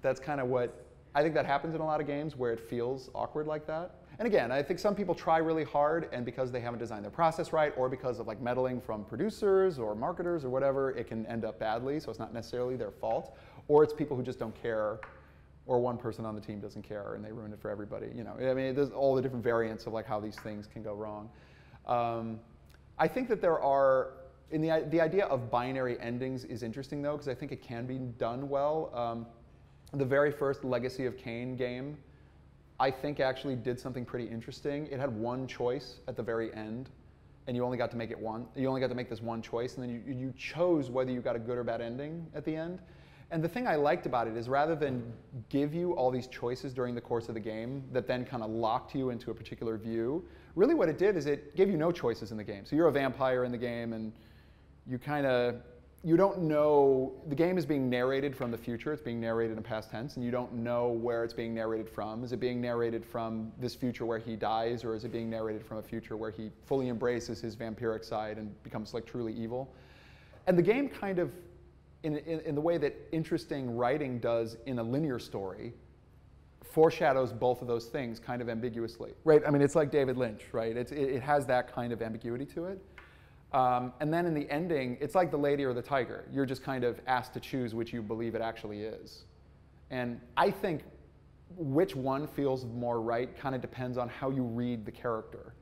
that's kind of what, I think that happens in a lot of games where it feels awkward like that. And again, I think some people try really hard and because they haven't designed their process right or because of like meddling from producers or marketers or whatever, it can end up badly. So it's not necessarily their fault. Or it's people who just don't care or one person on the team doesn't care and they ruin it for everybody. You know, I mean, there's all the different variants of like how these things can go wrong. Um, I think that there are, in the, the idea of binary endings is interesting though, because I think it can be done well. Um, the very first Legacy of Kain game, I think actually did something pretty interesting. It had one choice at the very end, and you only got to make it one. You only got to make this one choice, and then you, you chose whether you got a good or bad ending at the end. And the thing I liked about it is rather than give you all these choices during the course of the game that then kind of locked you into a particular view, really what it did is it gave you no choices in the game. So you're a vampire in the game and you kind of, you don't know, the game is being narrated from the future, it's being narrated in past tense, and you don't know where it's being narrated from. Is it being narrated from this future where he dies, or is it being narrated from a future where he fully embraces his vampiric side and becomes like truly evil? And the game kind of in, in, in, the way that interesting writing does in a linear story, foreshadows both of those things kind of ambiguously, right? I mean, it's like David Lynch, right? It's, it, it has that kind of ambiguity to it. Um, and then in the ending, it's like the lady or the tiger. You're just kind of asked to choose which you believe it actually is. And I think which one feels more right kind of depends on how you read the character.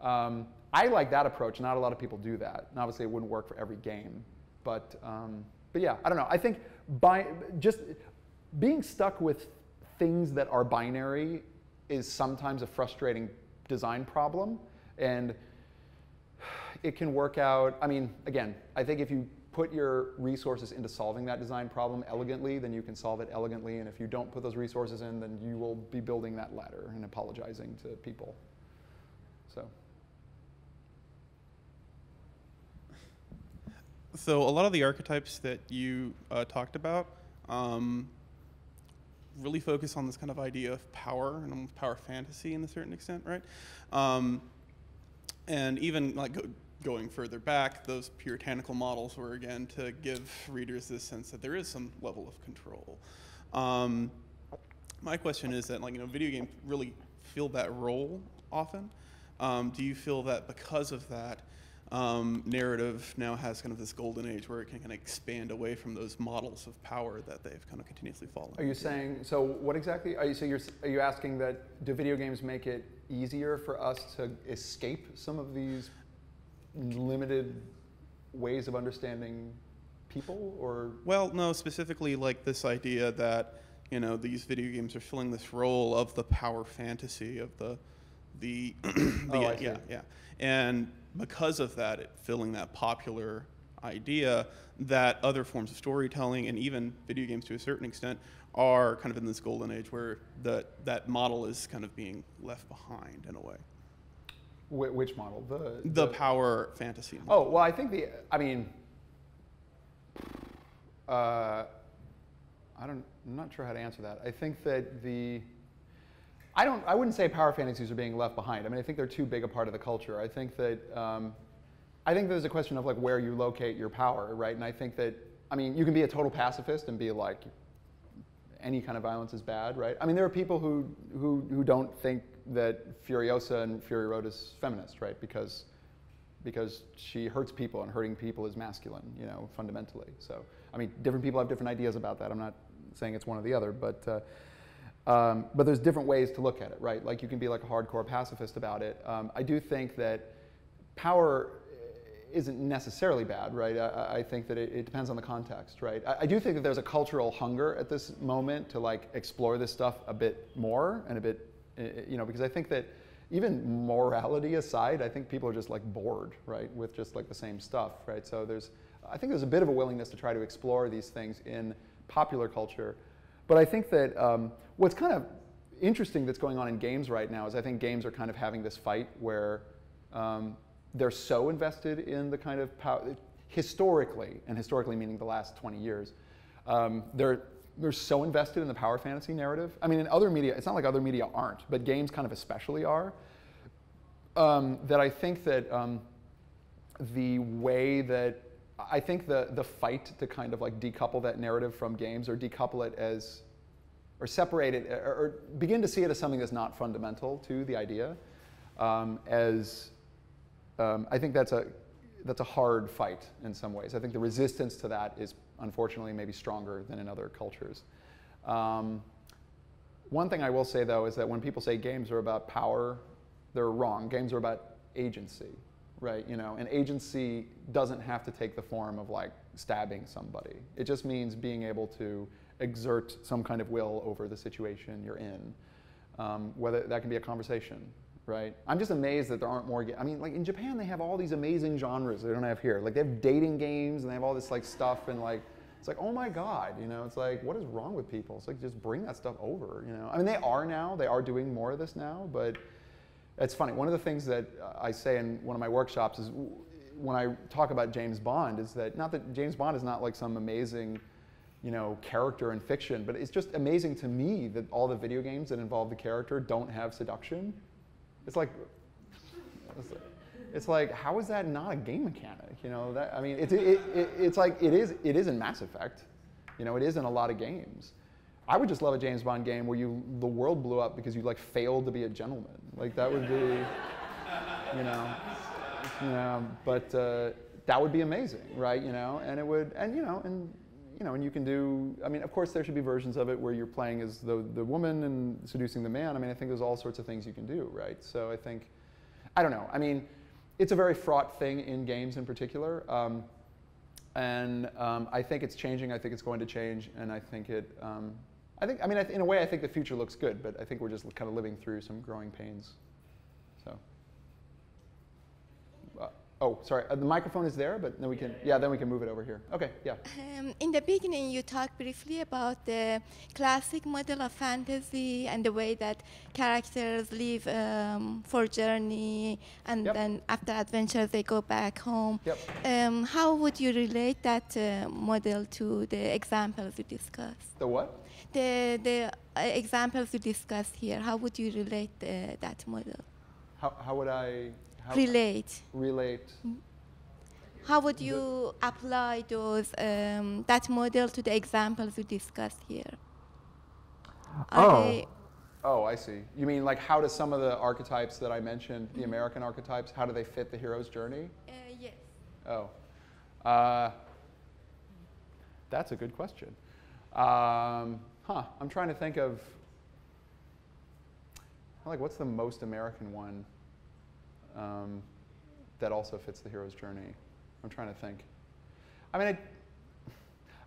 Um, I like that approach. Not a lot of people do that. And obviously, it wouldn't work for every game. But, um, but yeah, I don't know. I think by just being stuck with things that are binary is sometimes a frustrating design problem. And it can work out. I mean, again, I think if you put your resources into solving that design problem elegantly, then you can solve it elegantly. And if you don't put those resources in, then you will be building that ladder and apologizing to people. So. So a lot of the archetypes that you uh, talked about um, really focus on this kind of idea of power and power fantasy in a certain extent, right? Um, and even like go, going further back, those puritanical models were again to give readers this sense that there is some level of control. Um, my question is that like you know video games really fill that role often. Um, do you feel that because of that, um, narrative now has kind of this golden age where it can kind of expand away from those models of power that they've kind of continuously fallen. Are you saying so? What exactly are you? So you're are you asking that do video games make it easier for us to escape some of these limited ways of understanding people, or? Well, no, specifically like this idea that you know these video games are filling this role of the power fantasy of the the, the oh, yeah yeah and because of that, it filling that popular idea that other forms of storytelling and even video games to a certain extent are kind of in this golden age where the, that model is kind of being left behind in a way. Wh- which model? The, the, the power fantasy. Model. Oh, well, I think the, I mean, uh, I don't, I'm not sure how to answer that. I think that the, I don't. I wouldn't say power fantasies are being left behind. I mean, I think they're too big a part of the culture. I think that. Um, I think there's a question of like where you locate your power, right? And I think that. I mean, you can be a total pacifist and be like, any kind of violence is bad, right? I mean, there are people who who who don't think that Furiosa and Fury Road is feminist, right? Because because she hurts people and hurting people is masculine, you know, fundamentally. So, I mean, different people have different ideas about that. I'm not saying it's one or the other, but. Uh, um, but there's different ways to look at it, right? Like you can be like a hardcore pacifist about it. Um, I do think that power isn't necessarily bad, right? I, I think that it, it, depends on the context, right? I, I, do think that there's a cultural hunger at this moment to like explore this stuff a bit more and a bit, you know, because I think that even morality aside, I think people are just like bored, right, with just like the same stuff, right? So there's, I think there's a bit of a willingness to try to explore these things in popular culture. But I think that um, what's kind of interesting that's going on in games right now is I think games are kind of having this fight where um, they're so invested in the kind of power, historically, and historically meaning the last 20 years, um, they're, they're so invested in the power fantasy narrative. I mean, in other media, it's not like other media aren't, but games kind of especially are. Um, that I think that um, the way that I think the the fight to kind of like decouple that narrative from games or decouple it as or separate it or, or begin to see it as something that's not fundamental to the idea um, as um, I think that's a that's a hard fight in some ways. I think the resistance to that is unfortunately maybe stronger than in other cultures. Um, one thing I will say though is that when people say games are about power, they're wrong. Games are about agency, right? You know, an agency doesn't have to take the form of like stabbing somebody. It just means being able to exert some kind of will over the situation you're in. Um, whether that can be a conversation, right? I'm just amazed that there aren't more. I mean, like in Japan, they have all these amazing genres they don't have here. Like they have dating games and they have all this like stuff and like it's like oh my god, you know? It's like what is wrong with people? It's like just bring that stuff over, you know? I mean, they are now. They are doing more of this now, but it's funny. One of the things that I say in one of my workshops is when I talk about James Bond is that not that James Bond is not like some amazing you know, character in fiction, but it's just amazing to me that all the video games that involve the character don't have seduction. It's like, it's like, how is that not a game mechanic? You know, that I mean, it's it, it, it's like it is it is in Mass Effect, you know, it is in a lot of games. I would just love a James Bond game where you the world blew up because you like failed to be a gentleman. Like that would be, you know, you know, but uh, that would be amazing, right? You know, and it would, and you know, and you know, and you can do. I mean, of course, there should be versions of it where you're playing as the the woman and seducing the man. I mean, I think there's all sorts of things you can do, right? So I think, I don't know. I mean, it's a very fraught thing in games in particular, um, and um, I think it's changing. I think it's going to change, and I think it. Um, I think. I mean, I th- in a way, I think the future looks good, but I think we're just kind of living through some growing pains. So. Uh, oh, sorry. Uh, the microphone is there, but then we can. Yeah, then we can move it over here. Okay. Yeah. Um, in the beginning, you talked briefly about the classic model of fantasy and the way that characters leave um, for journey, and Yep. then after adventure they go back home. Yep. Um, how would you relate that uh, model to the examples you discussed? The what? The the uh, examples you discussed here. How would you relate uh, that model? How, how would I how, relate. relate? How would you apply those um, that model to the examples you discussed here? Are Oh. Oh, I see. You mean like how do some of the archetypes that I mentioned, the American archetypes, how do they fit the hero's journey? uh, yes. Oh, uh, that's a good question. Um, huh? I'm trying to think of like what's the most American one um, that also fits the hero's journey. I'm trying to think. I mean, I,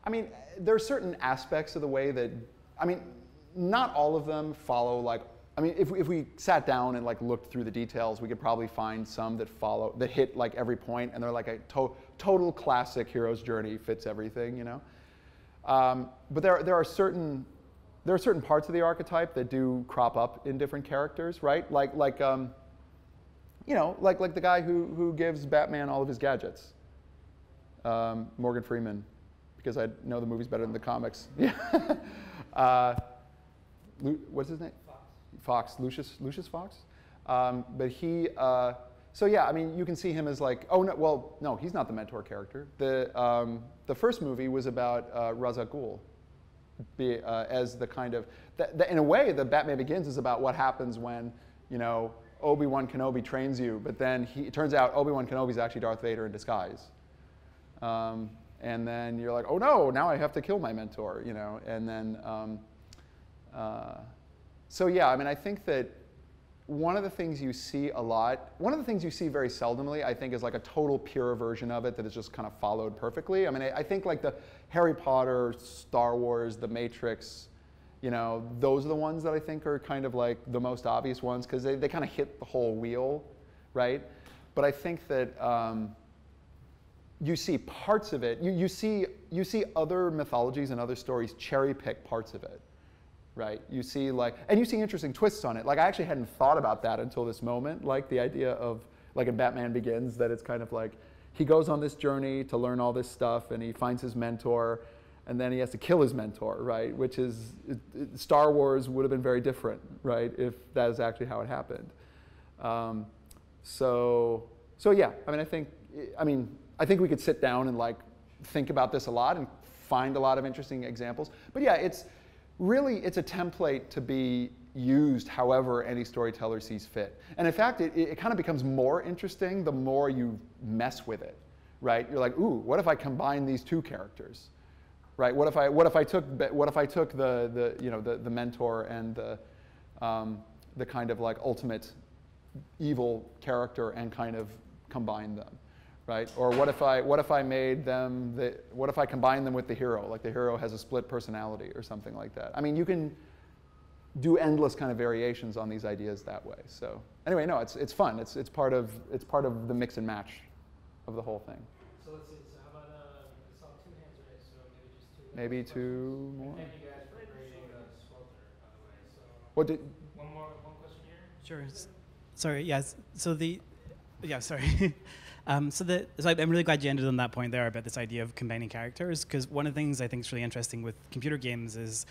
I mean, there are certain aspects of the way that I mean, not all of them follow like. I mean, if, we- if we sat down and like looked through the details, we could probably find some that follow that hit like every point, and they're like a to- total classic hero's journey fits everything, you know. Um, but there, there are certain there are certain parts of the archetype that do crop up in different characters, right? Like like um, you know, like like the guy who who gives Batman all of his gadgets, um, Morgan Freeman, because I know the movies better than the comics. Yeah. uh, Lu- what's his name? Fox. Fox, Lucius Lucius Fox. Um, but he. Uh, so yeah, I mean, you can see him as like, oh no, well, no, he's not the mentor character. The um, the first movie was about uh, Ra's al Ghul, be, uh, as the kind of, th- th- in a way, the Batman Begins is about what happens when, you know, Obi Wan Kenobi trains you, but then he, it turns out Obi Wan Kenobi is actually Darth Vader in disguise. Um, and then you're like, oh no, now I have to kill my mentor, you know, and then. Um, uh, so yeah, I mean, I think that one of the things you see a lot, one of the things you see very seldomly, I think, is like a total pure version of it that is just kind of followed perfectly. I mean, I, I think like the Harry Potter, Star Wars, The Matrix, You know, those are the ones that I think are kind of like the most obvious ones because they, they kind of hit the whole wheel, right? But I think that um, you see parts of it. You, you, see, you see other mythologies and other stories cherry pick parts of it, right? You see like, and you see interesting twists on it. Like I actually hadn't thought about that until this moment. Like the idea of, like in Batman Begins, that it's kind of like he goes on this journey to learn all this stuff, and he finds his mentor, and then he has to kill his mentor, right? Which is it, it, Star Wars would have been very different, right, if that is actually how it happened. Um, so, so yeah, I mean, I think, I mean, I think we could sit down and like think about this a lot and find a lot of interesting examples. But yeah, it's really it's a template to be used however any storyteller sees fit. And in fact, it, it kind of becomes more interesting the more you mess with it, right? You're like, ooh, what if I combine these two characters? right? What if I what if I took what if I took the the you know the the mentor and the um, the kind of like ultimate evil character and kind of combine them, right? Or what if I what if I made them the what if I combined them with the hero? Like the hero has a split personality or something like that. I mean, you can do endless kind of variations on these ideas that way. So anyway, no, it's it's fun. It's it's part of it's part of the mix and match of the whole thing. So let's see. So how about uh, I saw two hands raised, so maybe just two. Maybe two more. Thank you guys for grading uh, Swelter, by the way. So What did one more, one question here. Sure. Sorry. Yes. So the, yeah. Sorry. um, so the so I'm really glad you ended on that point there about this idea of combining characters because one of the things I think is really interesting with computer games is.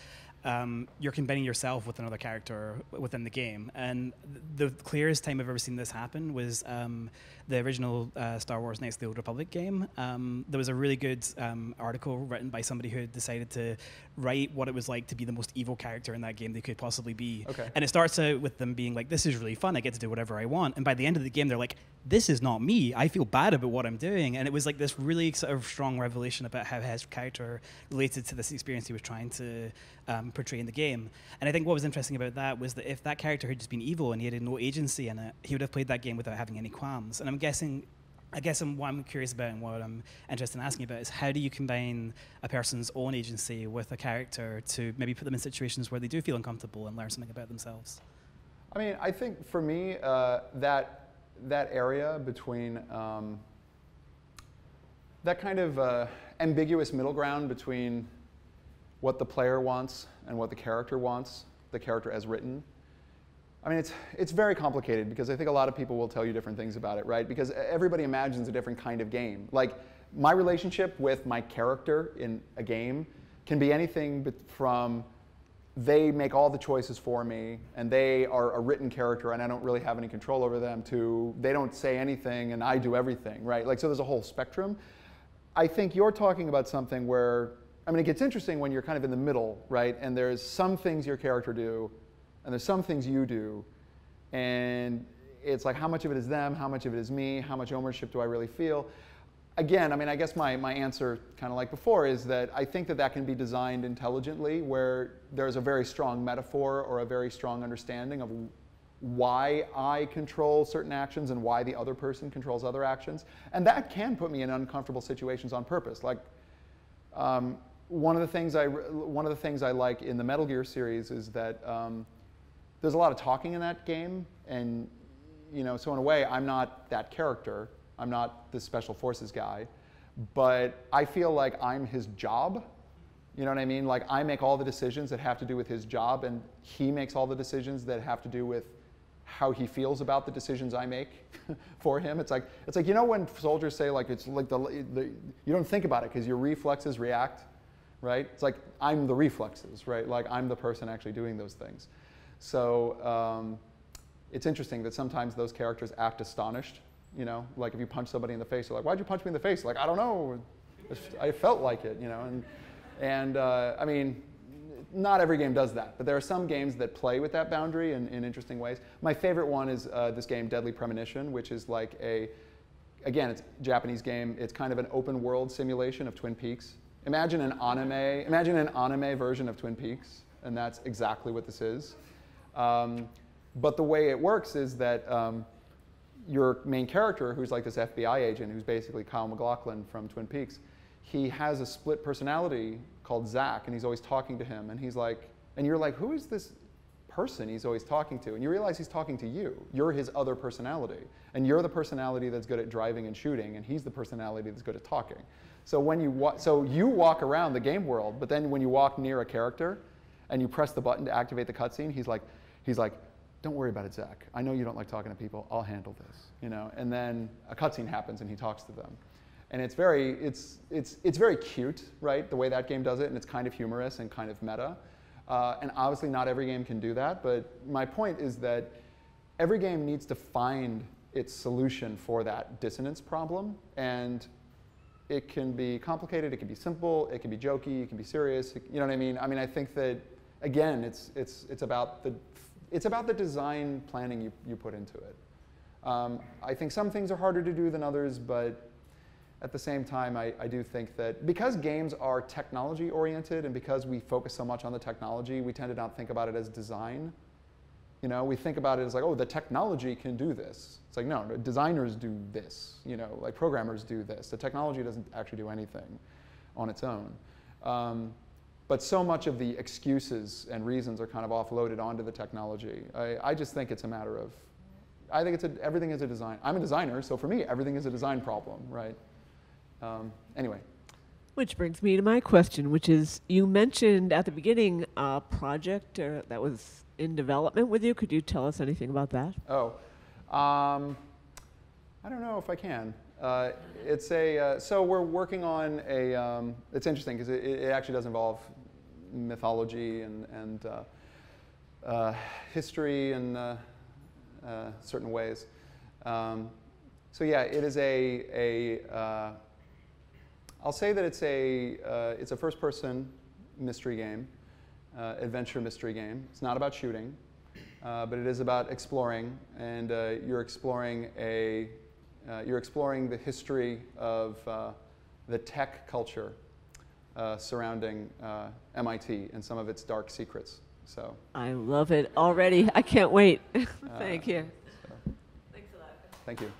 Um, you're combining yourself with another character within the game, and the clearest time I've ever seen this happen was um, the original uh, Star Wars: Knights of the Old Republic game. Um, there was a really good um, article written by somebody who had decided to write what it was like to be the most evil character in that game they could possibly be. Okay. And it starts out with them being like, "This is really fun. I get to do whatever I want." And by the end of the game, they're like, "This is not me. I feel bad about what I'm doing." And it was like this really sort of strong revelation about how his character related to this experience he was trying to um, portray in the game. And I think what was interesting about that was that if that character had just been evil and he had no agency in it, he would have played that game without having any qualms. And I'm guessing I guess I'm, what I'm curious about and what I'm interested in asking about is how do you combine a person's own agency with a character to maybe put them in situations where they do feel uncomfortable and learn something about themselves? I mean, I think for me, uh, that that area between um, that kind of uh, ambiguous middle ground between what the player wants and what the character wants, the character as written. I mean, it's, it's very complicated because I think a lot of people will tell you different things about it, right? Because everybody imagines a different kind of game. Like, my relationship with my character in a game can be anything from they make all the choices for me and they are a written character and I don't really have any control over them to they don't say anything and I do everything, right? Like, so there's a whole spectrum. I think you're talking about something where, I mean, it gets interesting when you're kind of in the middle, right? And there's some things your character do and there's some things you do. And it's like, how much of it is them? How much of it is me? How much ownership do I really feel? Again, I mean, I guess my, my answer, kind of like before, is that I think that that can be designed intelligently where there's a very strong metaphor or a very strong understanding of why I control certain actions and why the other person controls other actions. And that can put me in uncomfortable situations on purpose. Like, um, one of the things I one of the things I like in the Metal Gear series is that um, there's a lot of talking in that game, and you know, so in a way, I'm not that character. I'm not the special forces guy, but I feel like I'm his job. You know what I mean? Like I make all the decisions that have to do with his job, and he makes all the decisions that have to do with how he feels about the decisions I make for him. It's like it's like you know when soldiers say like it's like the, the you don't think about it because your reflexes react, right? It's like I'm the reflexes, right? Like I'm the person actually doing those things. So um, it's interesting that sometimes those characters act astonished. You know, like if you punch somebody in the face, they're like, "Why'd you punch me in the face?" Like, I don't know. I felt like it. You know, and and uh, I mean, not every game does that, but there are some games that play with that boundary in, in interesting ways. My favorite one is uh, this game, Deadly Premonition, which is like a, again, it's a Japanese game. It's kind of an open world simulation of Twin Peaks. Imagine an anime, imagine an anime version of Twin Peaks, and that's exactly what this is. Um, but the way it works is that um, your main character, who's like this FBI agent, who's basically Kyle MacLachlan from Twin Peaks, he has a split personality called Zach, and he's always talking to him, and he's like, And you're like, who is this person he's always talking to? And you realize he's talking to you. You're his other personality. And you're the personality that's good at driving and shooting, and he's the personality that's good at talking. So when you wa- so you walk around the game world, but then when you walk near a character and you press the button to activate the cutscene, he's like, he's like, don't worry about it, Zach. I know you don't like talking to people. I'll handle this, you know. And then a cutscene happens and he talks to them, and it's very, it's, it's, it's very cute, right? The way that game does it, and it's kind of humorous and kind of meta. Uh, and obviously, not every game can do that. But my point is that every game needs to find its solution for that dissonance problem, and it can be complicated, it can be simple, it can be jokey, it can be serious. You know what I mean? I mean, I think that again, it's it's it's about the it's about the design planning you, you put into it. Um, I think some things are harder to do than others, but at the same time, I, I do think that because games are technology oriented and because we focus so much on the technology, we tend to not think about it as design. You know, we think about it as like, oh, the technology can do this. It's like, no, designers do this. You know, like programmers do this. The technology doesn't actually do anything on its own. Um, but so much of the excuses and reasons are kind of offloaded onto the technology. I, I just think it's a matter of, I think it's a, everything is a design. I'm a designer, so for me, everything is a design problem, right? Um, anyway, Which brings me to my question, which is you mentioned at the beginning a project uh, that was in development with you. Could you tell us anything about that? Oh, um, I don't know if I can. Uh, it's a uh, so we're working on a. Um, it's interesting because it, it actually does involve mythology and and uh, uh, history in uh, uh, certain ways. Um, so yeah, it is a a. Uh, I'll say that it's a uh, it's a first-person mystery game, uh, adventure mystery game. It's not about shooting, uh, but it is about exploring, and uh, you're exploring a uh, you're exploring the history of uh, the tech culture uh, surrounding uh, MIT and some of its dark secrets. So, I love it already. I can't wait. Thank you. So. Thanks a lot. Thank you.